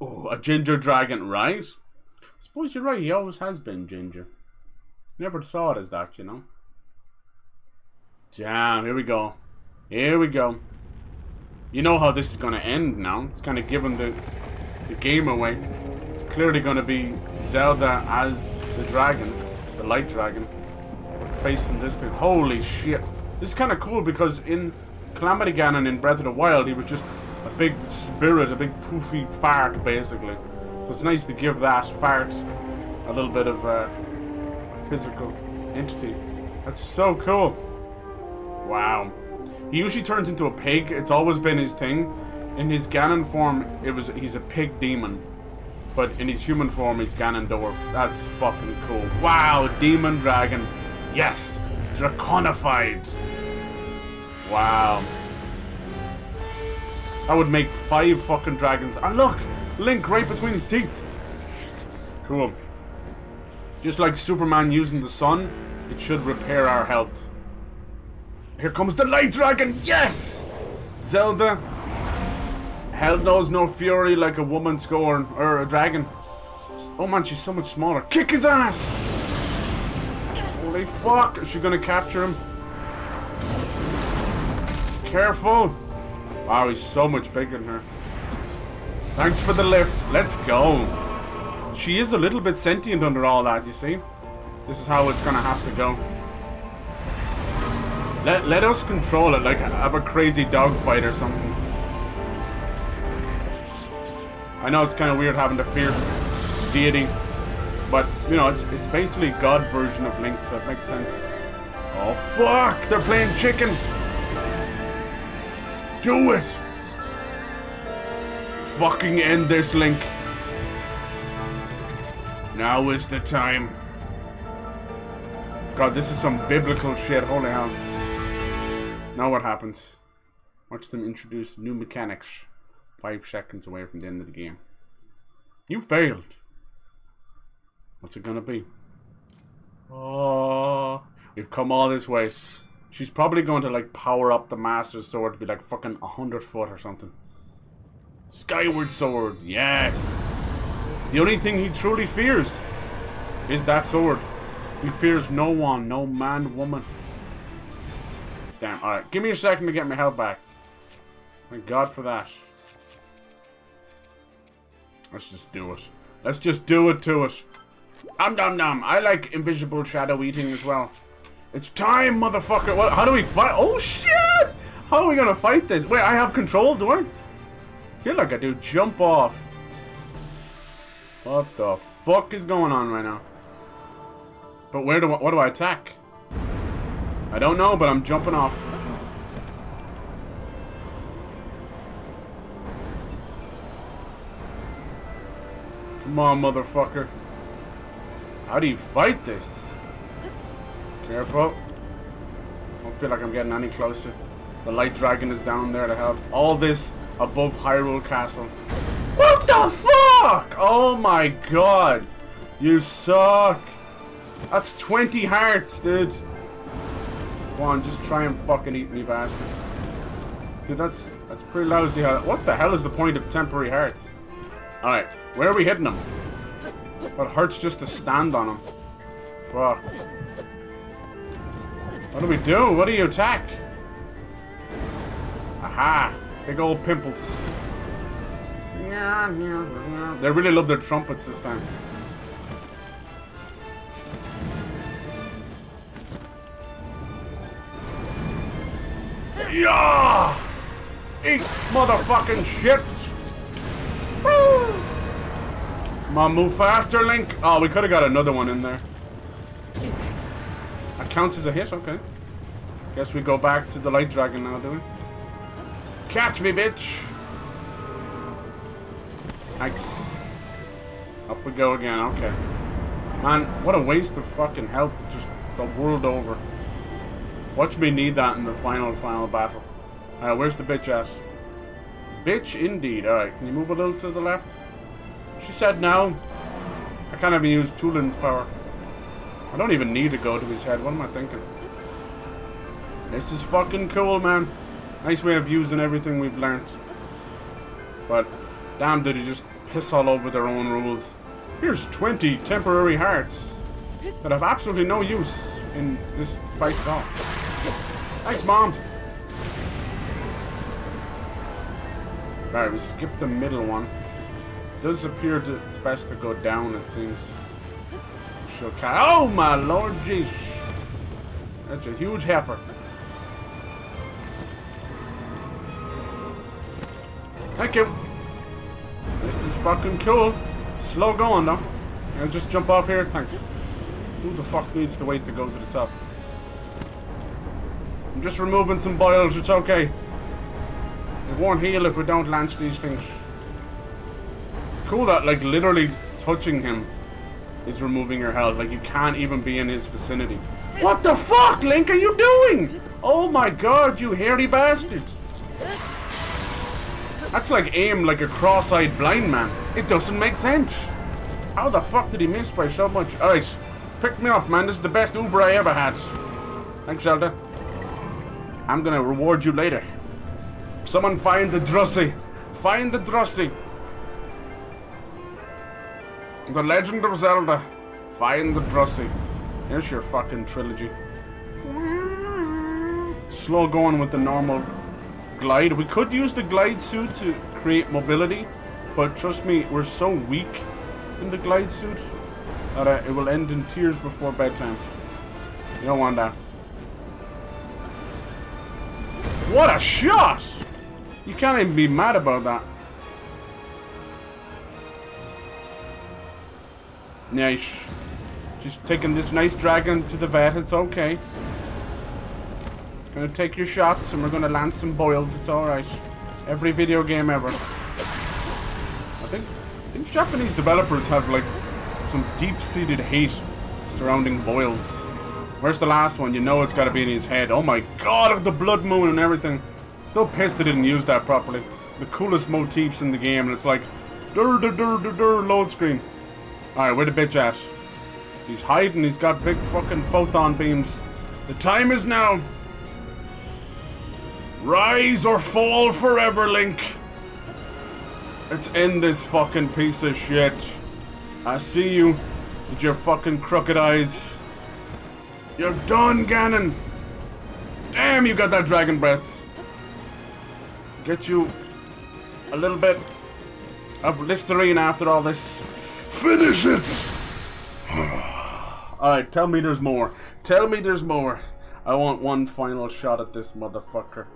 Oh, a ginger dragon, right? I suppose you're right, he always has been ginger. Never saw it as that, you know? Damn, here we go. Here we go. You know how this is to end now. It's kind of giving the, the game away. It's clearly going to be Zelda as the dragon, the light dragon, facing this thing. Holy shit. This is kind of cool because in Calamity Ganon in Breath of the Wild, he was just a big spirit, a big poofy fart, basically. So it's nice to give that fart a little bit of uh, a physical entity. That's so cool. Wow. He usually turns into a pig. It's always been his thing. In his Ganon form, it was he's a pig demon. But in his human form, he's Ganondorf. That's fucking cool. Wow, demon dragon. Yes, draconified. Wow. That would make five fucking dragons. And look, Link right between his teeth. Cool. Just like Superman using the sun, it should repair our health. Here comes the light dragon. Yes! Zelda. Hell knows no fury like a woman scorn or a dragon. Oh man, she's so much smaller. Kick his ass! Holy fuck! Is she gonna capture him? Careful! Wow, he's so much bigger than her. Thanks for the lift. Let's go. She is a little bit sentient under all that, you see? This is how it's gonna have to go. Let, let us control it, like have a crazy dogfight or something. I know it's kind of weird having the fierce deity, but, you know, it's, it's basically God version of Link, so it makes sense. Oh, fuck! They're playing chicken! Do it! Fucking end this, Link. Now is the time. God, this is some biblical shit. Holy hell. Now what happens? Watch them introduce new mechanics five seconds away from the end of the game. You failed. What's it gonna be? Oh, we've come all this way. She's probably going to like power up the Master Sword to be like fucking a hundred foot or something. Skyward Sword, yes. The only thing he truly fears is that sword. He fears no one, no man, woman. Damn, alright. Give me a second to get my health back. Thank God for that. Let's just do it. Let's just do it to it. Um dum dum. I like invisible shadow eating as well. It's time, motherfucker. What? How do we fight? Oh shit! How are we gonna fight this? Wait, I have control, do I? I feel like I do. Jump off. What the fuck is going on right now? But where do I, what do I attack? I don't know, but I'm jumping off. Come on, motherfucker. How do you fight this? Careful. Don't feel like I'm getting any closer. The light dragon is down there to help. All this above Hyrule Castle. What the fuck? Oh my god. You suck. That's 20 hearts, dude. Go on, just try and fucking eat me, bastard. Dude, that's that's pretty lousy. What the hell is the point of temporary hearts? Alright, where are we hitting them? But hurts just to stand on them. Fuck. What do we do? What do you attack? Aha! Big old pimples. They really love their trumpets this time. Yeah! Eat motherfucking shit! On, move faster, Link! Oh, we could have got another one in there. That counts as a hit, okay. Guess we go back to the Light Dragon now, do we? Catch me, bitch! Thanks. Up we go again, okay. Man, what a waste of fucking health just the world over. Watch me need that in the final, final battle. Alright, where's the bitch at? Bitch indeed. Alright, can you move a little to the left? She said no. I can't even use Tulin's power. I don't even need to go to his head. What am I thinking? This is fucking cool, man. Nice way of using everything we've learnt. But, damn, did he just piss all over their own rules. Here's 20 temporary hearts that have absolutely no use in this fight at all. Thanks, Mom. Alright, we skipped the middle one. It does appear that it's best to go down, it seems. She'll Oh, my lord jeez. That's a huge heifer. Thank you. This is fucking cool. Slow going, though. I'll just jump off here. Thanks. Who the fuck needs to wait to go to the top? I'm just removing some boils, it's okay. It won't heal if we don't launch these things. It's cool that, like, literally touching him is removing your health. Like, you can't even be in his vicinity. What the fuck, Link, are you doing? Oh my god, you hairy bastard. That's like aim like a cross-eyed blind man. It doesn't make sense. How the fuck did he miss by so much? Alright, pick me up, man. This is the best Uber I ever had. Thanks, Zelda. I'm gonna reward you later. Someone find the Drusy. Find the Drusy. The Legend of Zelda. Find the Drusy. Here's your fucking trilogy. Slow going with the normal glide. We could use the glide suit to create mobility, but trust me, we're so weak in the glide suit that uh, it will end in tears before bedtime. You don't want that. What a shot! You can't even be mad about that. Nice. Just taking this nice dragon to the vet, it's okay. Gonna take your shots and we're gonna land some boils, it's alright. Every video game ever. I think I think Japanese developers have like some deep-seated hate surrounding boils. Where's the last one? You know it's gotta be in his head. Oh my god, the blood moon and everything. Still pissed they didn't use that properly. The coolest motifs in the game, and it's like, Dur dur dur dur dur load screen. Alright, where the bitch at? He's hiding, he's got big fucking photon beams. The time is now. Rise or fall forever, Link. Let's end this fucking piece of shit. I see you with your fucking crooked eyes. You're done, Ganon. Damn, you got that dragon breath. Get you a little bit of Listerine after all this. Finish it! Alright, tell me there's more. Tell me there's more. I want one final shot at this motherfucker.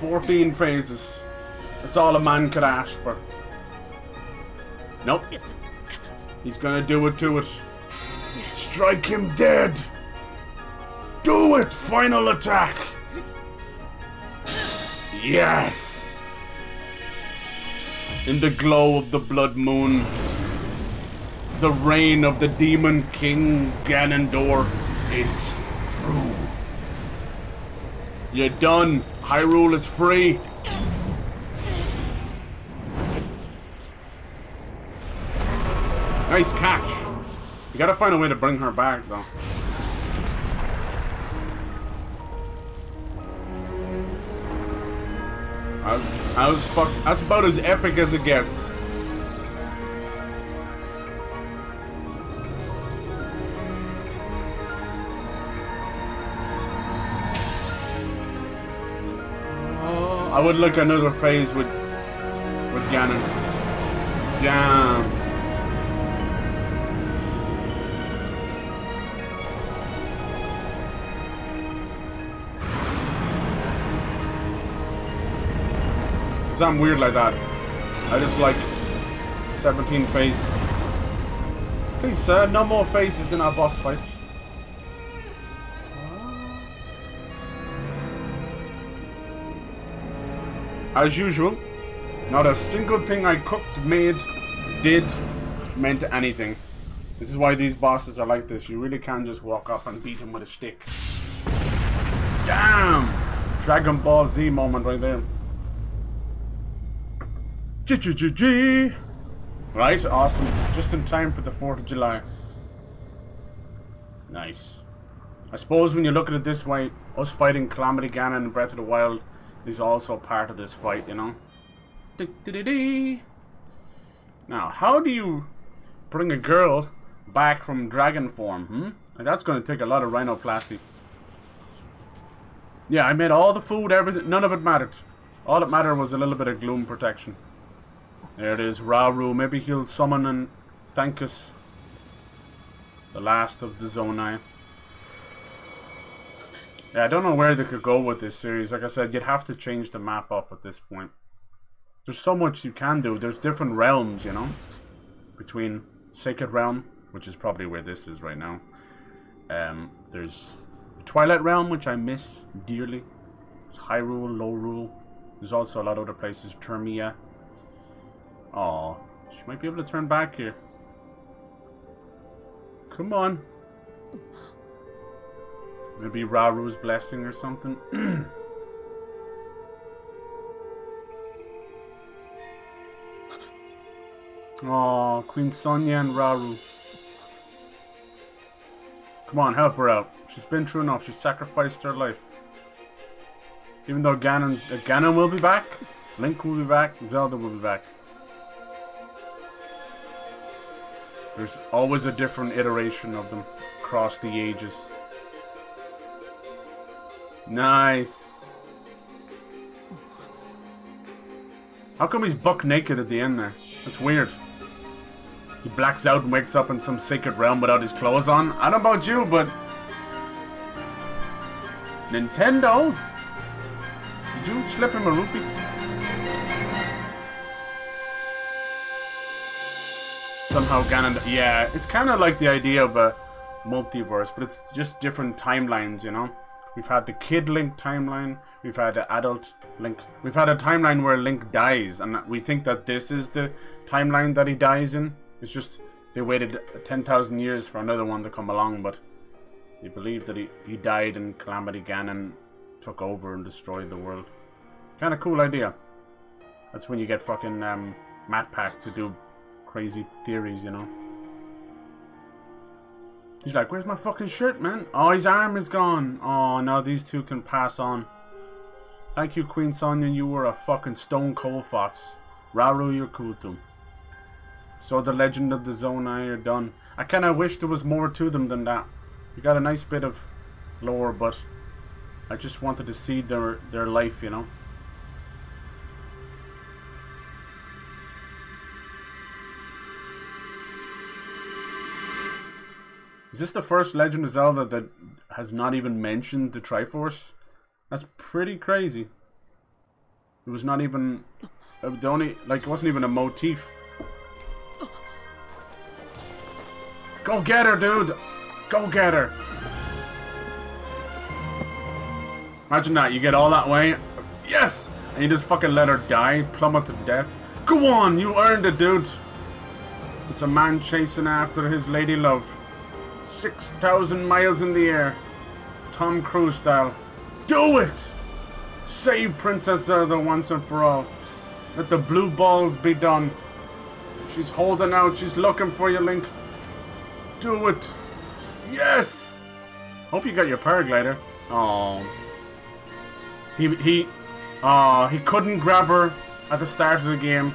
Fourteen phases. That's all a man could ask for. Nope. He's gonna do it to it. Strike him dead! Do it! Final attack! Yes! In the glow of the blood moon, the reign of the demon king Ganondorf is through. You're done. Hyrule is free. Nice catch. You gotta find a way to bring her back, though. I was, I was fuck. That's about as epic as it gets. I would like another phase with with Ganon. Damn. I'm weird like that. I just like 17 phases. Please, sir, no more phases in our boss fight. As usual, not a single thing I cooked, made, did, meant anything. This is why these bosses are like this. You really can just walk up and beat them with a stick. Damn! Dragon Ball Z moment right there. G G G G. Right, awesome. Just in time for the 4th of July. Nice. I suppose when you look at it this way, us fighting Calamity Ganon in Breath of the Wild is also part of this fight, you know? Now, how do you bring a girl back from dragon form, hmm? Like, that's going to take a lot of rhinoplasty. Yeah, I made all the food, everything. None of it mattered. All that mattered was a little bit of gloom protection. There it is, Rauru. Maybe he'll summon and thank us. The last of the Zonai. Yeah, I don't know where they could go with this series. Like I said, you'd have to change the map up at this point. There's so much you can do. There's different realms, you know? Between Sacred Realm, which is probably where this is right now. Um, there's Twilight Realm, which I miss dearly. There's Hyrule, Lorule. There's also a lot of other places. Termina. Aw, she might be able to turn back here. Come on. Maybe Rauru's blessing or something. Aw, Queen Sonia and Raru. Come on, help her out. She's been through enough. She sacrificed her life. Even though Ganon, uh, Ganon will be back, Link will be back, Zelda will be back. There's always a different iteration of them across the ages. Nice. How come he's buck naked at the end there? That's weird. He blacks out and wakes up in some sacred realm without his clothes on. I don't know about you, but... Nintendo? Did you slip him a rupee? Somehow Ganon... Yeah, it's kind of like the idea of a multiverse, but it's just different timelines, you know? We've had the kid Link timeline. We've had the adult Link. We've had a timeline where Link dies, and we think that this is the timeline that he dies in. It's just they waited 10,000 years for another one to come along, but they believe that he, he died and Calamity Ganon took over and destroyed the world. Kind of cool idea. That's when you get fucking um, MatPat to do crazy theories, you know. He's like, where's my fucking shirt, man? Oh, his arm is gone. Oh, now these two can pass on. Thank you, Queen Sonia. You were a fucking stone cold fox. Rauru Yakutu. So the legend of the Zonai are done. I kind of wish there was more to them than that. We got a nice bit of lore, but I just wanted to see their their life, you know. Is this the first Legend of Zelda that has not even mentioned the Triforce? That's pretty crazy. It was not even uh, the only like it wasn't even a motif. Go get her, dude! Go get her! Imagine that, you get all that way. Yes! And you just fucking let her die, plummet to death. Go on, you earned it, dude! It's a man chasing after his lady love. 6,000 miles in the air. Tom Cruise style. Do it! Save Princess Zelda once and for all. Let the blue balls be done. She's holding out. She's looking for you, Link. Do it. Yes! Hope you got your paraglider. Oh. He, he, oh, he couldn't grab her at the start of the game.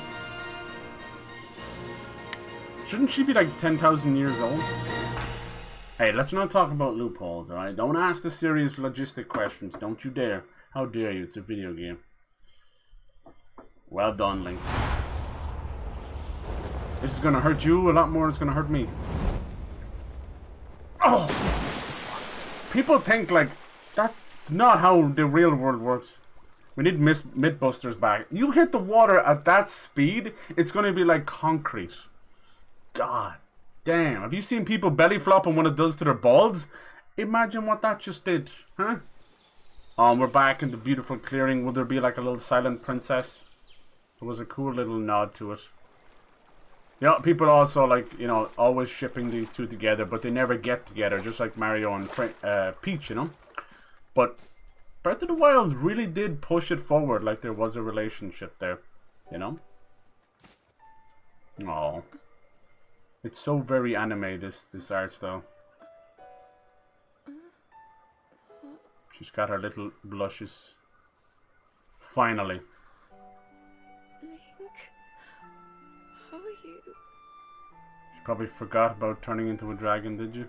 Shouldn't she be like 10,000 years old? Hey, let's not talk about loopholes, alright? Don't ask the serious logistic questions. Don't you dare. How dare you? It's a video game. Well done, Link. This is gonna hurt you a lot more than it's gonna hurt me. Oh! People think, like, that's not how the real world works. We need Miss Mythbusters back. You hit the water at that speed, it's gonna be like concrete. God damn. Have you seen people belly flop and what it does to their balls? Imagine what that just did, huh? Um, we're back in the beautiful clearing. Will there be like a little silent princess? It was a cool little nod to it. Yeah, people also like, you know, always shipping these two together, but they never get together, just like Mario and uh, Peach, you know? But Breath of the Wild really did push it forward like there was a relationship there, you know? Oh. It's so very anime, this, this art style. She's got her little blushes. Finally. Link, how are you? You probably forgot about turning into a dragon, did you?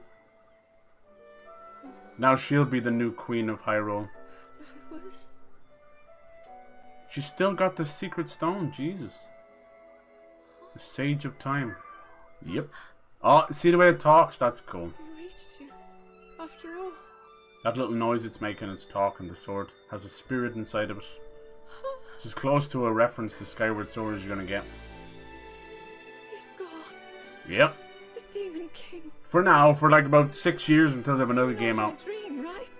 Now she'll be the new queen of Hyrule. I was. She's still got the secret stone, Jesus. The Sage of Time. Yep. Oh, see the way it talks? That's cool. I reached you. After all. That little noise it's making, it's talking, the sword, has a spirit inside of it. It's as close to a reference to Skyward Sword as you're gonna get. He's gone. Yep. The Demon King. For now, for like about six years until they have another game out. dream, right?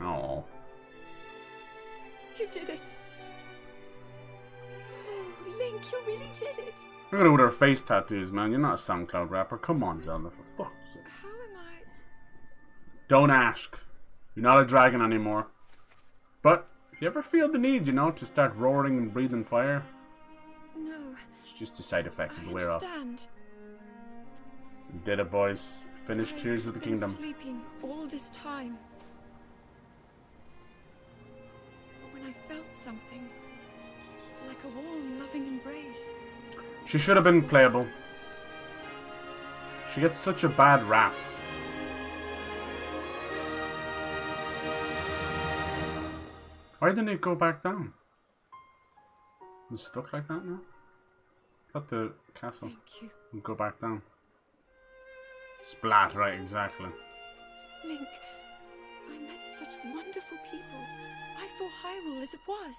Oh. You did it. Oh, Link, you really did it. Look at with her face tattoos, man. You're not a SoundCloud rapper. Come on, Zelda. For fuck's sake. How am I? Don't ask. You're not a dragon anymore. But if you ever feel the need, you know, to start roaring and breathing fire, No. it's just a side effect of the wear off. You did it, boys. Finished I've Tears of the Kingdom. sleeping all this time. But when I felt something, like a warm, loving embrace, She should have been playable. She gets such a bad rap. Why didn't it go back down? It's stuck like that now? Thought the castle would go back down. Splat, right, exactly. Link. I met such wonderful people. I saw Hyrule as it was.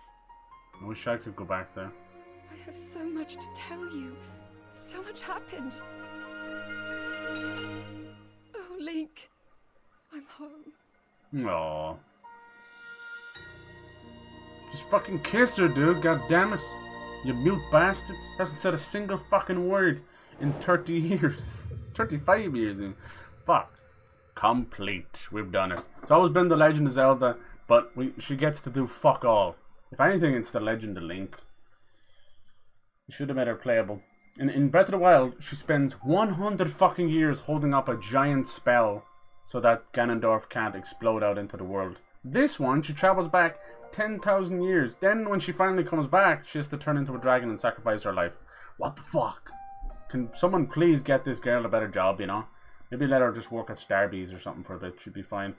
I wish I could go back there. I have so much to tell you. So much happened. Oh, Link. I'm home. Aww. Just fucking kiss her, dude. God damn it. You mute bastards. Hasn't said a single fucking word in 30 years. 35 years. Even. Fuck. Complete. We've done it. It's always been The Legend of Zelda, but we she gets to do fuck all. If anything, it's the Legend of Link. Should have made her playable. In, in Breath of the Wild, she spends 100 fucking years holding up a giant spell so that Ganondorf can't explode out into the world. This one, she travels back 10,000 years. Then, when she finally comes back, she has to turn into a dragon and sacrifice her life. What the fuck? Can someone please get this girl a better job, you know? Maybe let her just work at Starbucks or something for a bit. She'd be fine.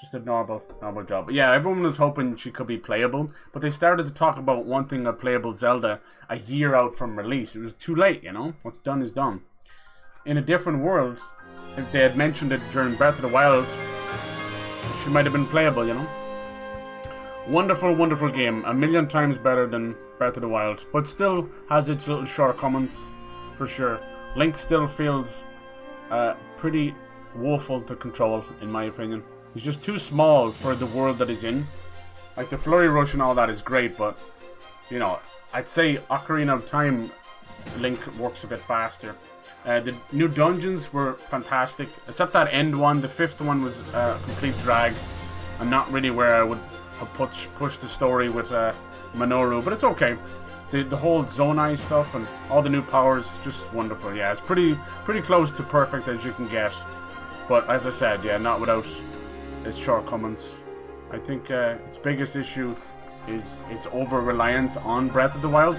Just a normal, normal job. But yeah, everyone was hoping she could be playable. But they started to talk about wanting a playable Zelda a year out from release. It was too late, you know? What's done is done. In a different world, if they had mentioned it during Breath of the Wild, she might have been playable, you know? Wonderful, wonderful game. A million times better than Breath of the Wild. But still has its little shortcomings, for sure. Link still feels uh, pretty woeful to control, in my opinion. He's just too small for the world that he's in. Like, the Flurry Rush and all that is great, but, you know, I'd say Ocarina of Time Link works a bit faster. Uh, the new dungeons were fantastic, except that end one. The fifth one was uh, a complete drag, and not really where I would have push, pushed the story with uh, Mineru, but it's okay. The, the whole Zonai stuff and all the new powers, just wonderful. Yeah, it's pretty pretty close to perfect as you can get. But as I said, yeah, not without its shortcomings. I think uh, its biggest issue is its over reliance on Breath of the Wild.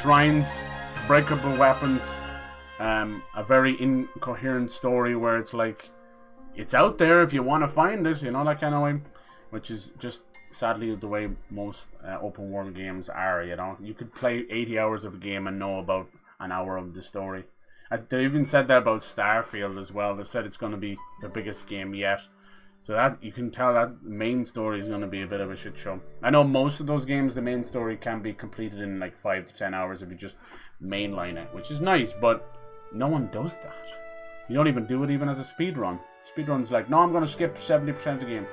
Shrines, breakable weapons, um, a very incoherent story where it's like it's out there if you want to find it, you know, that kind of way, which is just sadly the way most uh, open world games are. You know, you could play 80 hours of a game and know about an hour of the story. They even said that about Starfield as well. They've said it's going to be their biggest game yet. So that you can tell that main story is going to be a bit of a shit show. I know most of those games, the main story can be completed in like five to ten hours if you just mainline it, which is nice. But no one does that. You don't even do it even as a speed run. Speedrun's like, no, I'm going to skip 70% of the game.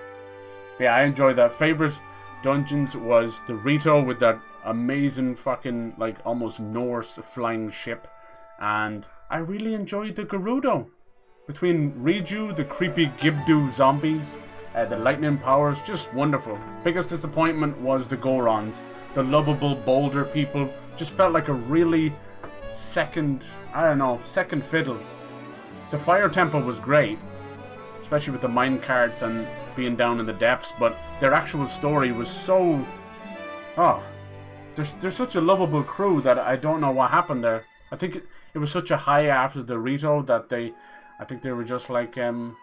But yeah, I enjoyed that. Favorite dungeons was the Rito with that amazing fucking like almost Norse flying ship, and I really enjoyed the Gerudo. Between Riju, the creepy Gibdo zombies, uh, the lightning powers, just wonderful. Biggest disappointment was the Gorons, the lovable boulder people. Just felt like a really second, I don't know, second fiddle. The Fire Temple was great, especially with the mine carts and being down in the depths, but their actual story was so. Oh. There's, there's such a lovable crew that I don't know what happened there. I think it was such a high after the Rito that they. I think they were just like, um.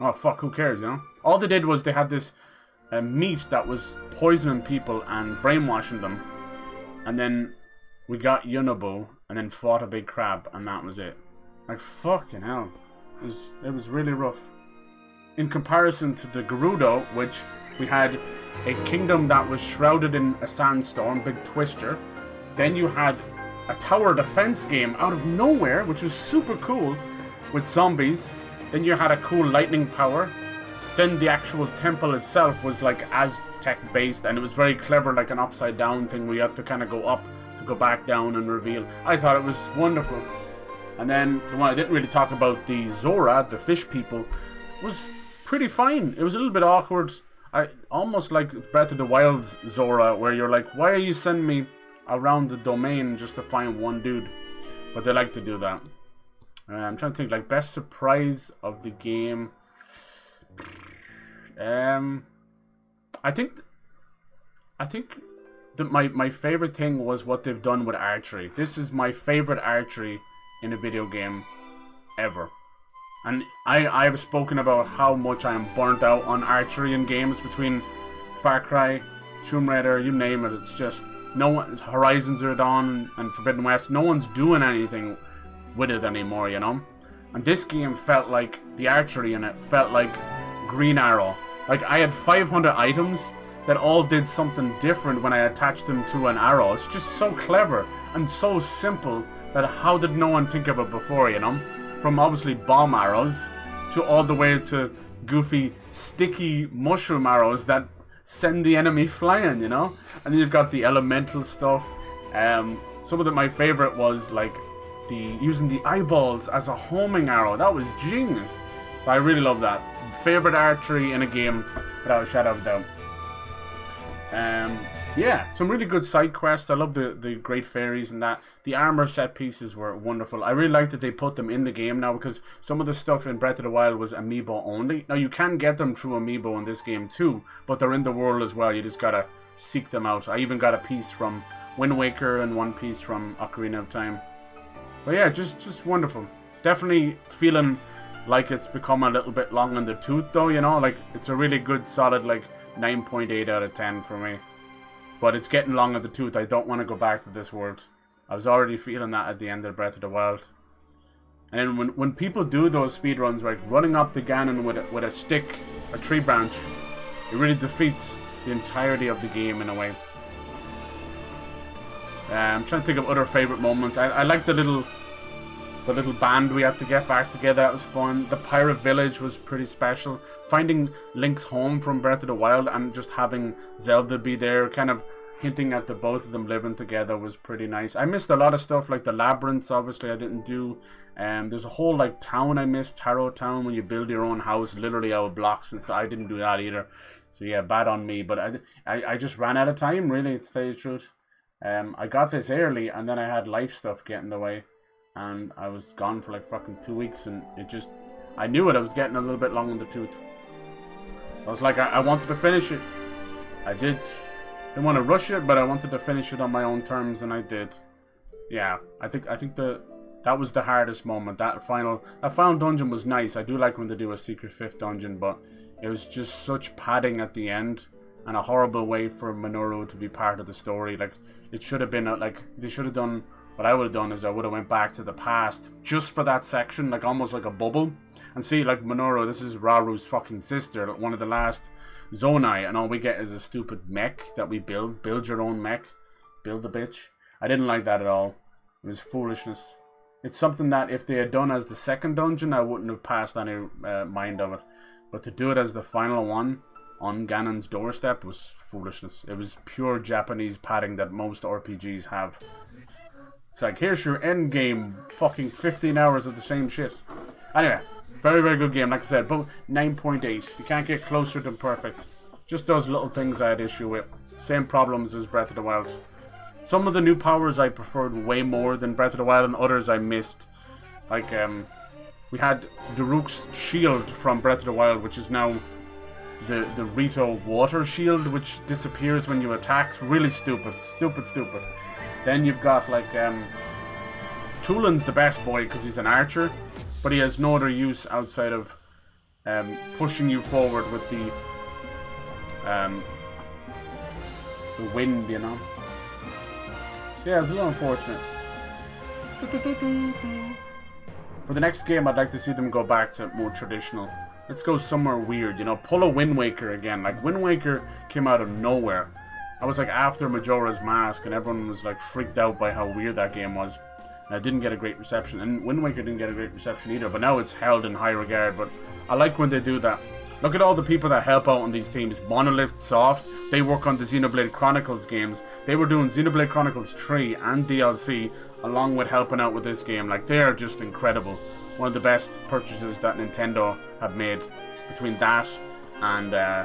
Oh, fuck, who cares, you know? All they did was they had this uh, meat that was poisoning people and brainwashing them. And then we got Yunobo and then fought a big crab, and that was it. Like, fucking hell. It was, it was really rough in comparison to the Gerudo, which we had a kingdom that was shrouded in a sandstorm, big twister. Then you had a tower defense game out of nowhere, which was super cool, with zombies. Then you had a cool lightning power. Then the actual temple itself was like Aztec based, and it was very clever, like an upside down thing where you had to kind of go up to go back down and reveal. I thought it was wonderful. And then the one I didn't really talk about, the Zora, the fish people, was pretty fine. It was a little bit awkward. I almost like Breath of the Wild Zora, where you're like, why are you sending me around the domain just to find one dude? But they like to do that. Uh, I'm trying to think, like best surprise of the game. Um, I think, I think that my my favorite thing was what they've done with archery. This is my favorite archery in a video game ever. And I, I have spoken about how much I am burnt out on archery in games between Far Cry, Tomb Raider, you name it. It's just no one. Horizon Zero Dawn and Forbidden West. No one's doing anything with it anymore, you know. And this game felt like the archery in it felt like Green Arrow. Like I had 500 items that all did something different when I attached them to an arrow. It's just so clever and so simple that how did no one think of it before, you know? from obviously bomb arrows to all the way to goofy, sticky mushroom arrows that send the enemy flying, you know? And then you've got the elemental stuff. Um, some of the, my favorite was like the using the eyeballs as a homing arrow. That was genius. So I really love that. Favorite archery in a game, without a shadow of a doubt. Um, yeah, some really good side quests. I love the, the great fairies and that. The armor set pieces were wonderful. I really like that they put them in the game now because some of the stuff in Breath of the Wild was amiibo only. Now you can get them through amiibo in this game too, but they're in the world as well. You just gotta seek them out. I even got a piece from Wind Waker and one piece from Ocarina of Time. But yeah, just just wonderful. Definitely feeling like it's become a little bit long in the tooth though, you know, like it's a really good solid like 9.8 out of 10 for me. But it's getting long in the tooth. I don't want to go back to this world. I was already feeling that at the end of Breath of the Wild. And then when, when people do those speed runs, like running up to Ganon with a, with a stick, a tree branch, it really defeats the entirety of the game in a way. Uh, I'm trying to think of other favorite moments. I, I like the little the little band we had to get back together. That was fun. The pirate village was pretty special. Finding Link's home from Breath of the Wild and just having Zelda be there, kind of hinting at the both of them living together was pretty nice. I missed a lot of stuff like the labyrinths. Obviously, I didn't do. Um, there's a whole like town I missed, Tarrey Town, when you build your own house literally out of blocks and stuff. I didn't do that either. So yeah, bad on me. But I, I, I just ran out of time really to tell you the truth. Um, I got this early and then I had life stuff get in the way and I was gone for like fucking two weeks, and it just, I knew it, I was getting a little bit long in the tooth. I was like, I, I wanted to finish it. I did. Didn't want to rush it, but I wanted to finish it on my own terms, and I did. Yeah, I think I think the that was the hardest moment. That final that final dungeon was nice. I do like when they do a secret fifth dungeon, but it was just such padding at the end and a horrible way for Mineru to be part of the story. Like it should have been like they should have done what I would have done is I would have went back to the past just for that section, like almost like a bubble. And see, like Mineru, this is Rauru's fucking sister, one of the last Zonai, and all we get is a stupid mech that we build. Build your own mech. Build a bitch. I didn't like that at all. It was foolishness. It's something that if they had done as the second dungeon, I wouldn't have passed any uh, mind of it. But to do it as the final one on Ganon's doorstep was foolishness. It was pure Japanese padding that most RPGs have. It's like, here's your end game. Fucking 15 hours of the same shit. Anyway, very, very good game. Like I said, but 9.8. You can't get closer than perfect. Just those little things I had issue with. Same problems as Breath of the Wild. Some of the new powers I preferred way more than Breath of the Wild, and others I missed. Like, um, we had Daruk's shield from Breath of the Wild, which is now the, the Rito water shield, which disappears when you attack. Really stupid. Stupid, stupid. Then you've got like um, Tulin's the best boy because he's an archer, but he has no other use outside of um, pushing you forward with the um, the wind, you know. So yeah, it's a little unfortunate. For the next game, I'd like to see them go back to more traditional. Let's go somewhere weird, you know. Pull a Wind Waker again. Like Wind Waker came out of nowhere. I was like after Majora's Mask, and everyone was like freaked out by how weird that game was. It didn't get a great reception, and Wind Waker didn't get a great reception either. But now it's held in high regard. But I like when they do that. Look at all the people that help out on these teams. Monolith Soft, they work on the Xenoblade Chronicles games. They were doing Xenoblade Chronicles 3 and DLC along with helping out with this game. Like, they are just incredible. One of the best purchases that Nintendo have made between that and uh,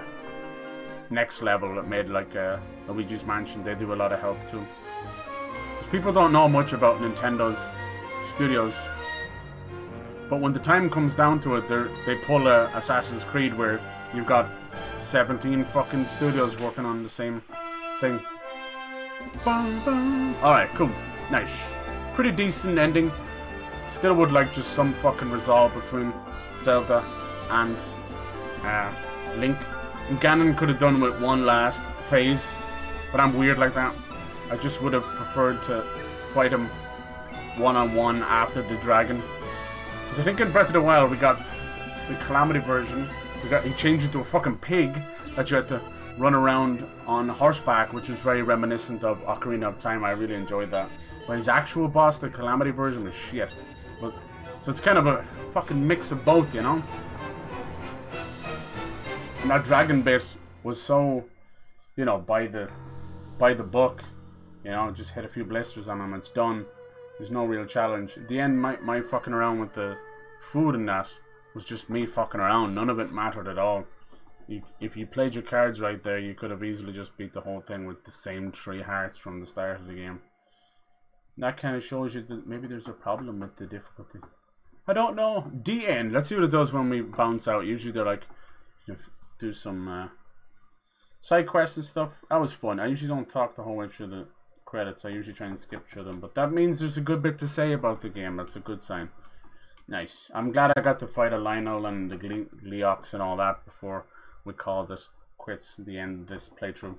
Next Level that made like uh, Luigi's Mansion. They do a lot of help too. People don't know much about Nintendo's studios. But when the time comes down to it, they they pull a Assassin's Creed where you've got 17 fucking studios working on the same thing. Alright, cool. Nice. Pretty decent ending. Still would like just some fucking resolve between Zelda and uh, Link. And Ganon could have done with one last phase, but I'm weird like that. I just would have preferred to fight him one on one after the dragon. Because I think in Breath of the Wild we got the Calamity version. We got he changed into a fucking pig that you had to run around on horseback, which was very reminiscent of Ocarina of Time. I really enjoyed that. But his actual boss, the Calamity version, was shit. But so it's kind of a fucking mix of both, you know. And that dragon bit was so, you know, by the by the book. You know, just hit a few blisters on him, it's done. There's no real challenge. At the end, my, my fucking around with the food and that was just me fucking around. None of it mattered at all. you, if you played your cards right there, you could have easily just beat the whole thing with the same three hearts from the start of the game. That kind of shows you that maybe there's a problem with the difficulty. I don't know. D end. Let's see what it does when we bounce out. Usually they're like, you know, do some uh, side quests and stuff. That was fun. I usually don't talk the whole way through the credits. I usually try and skip through them. But that means there's a good bit to say about the game. That's a good sign. Nice. I'm glad I got to fight a Lynel and the Gle Gleeoks and all that before we called it quits the end of this playthrough.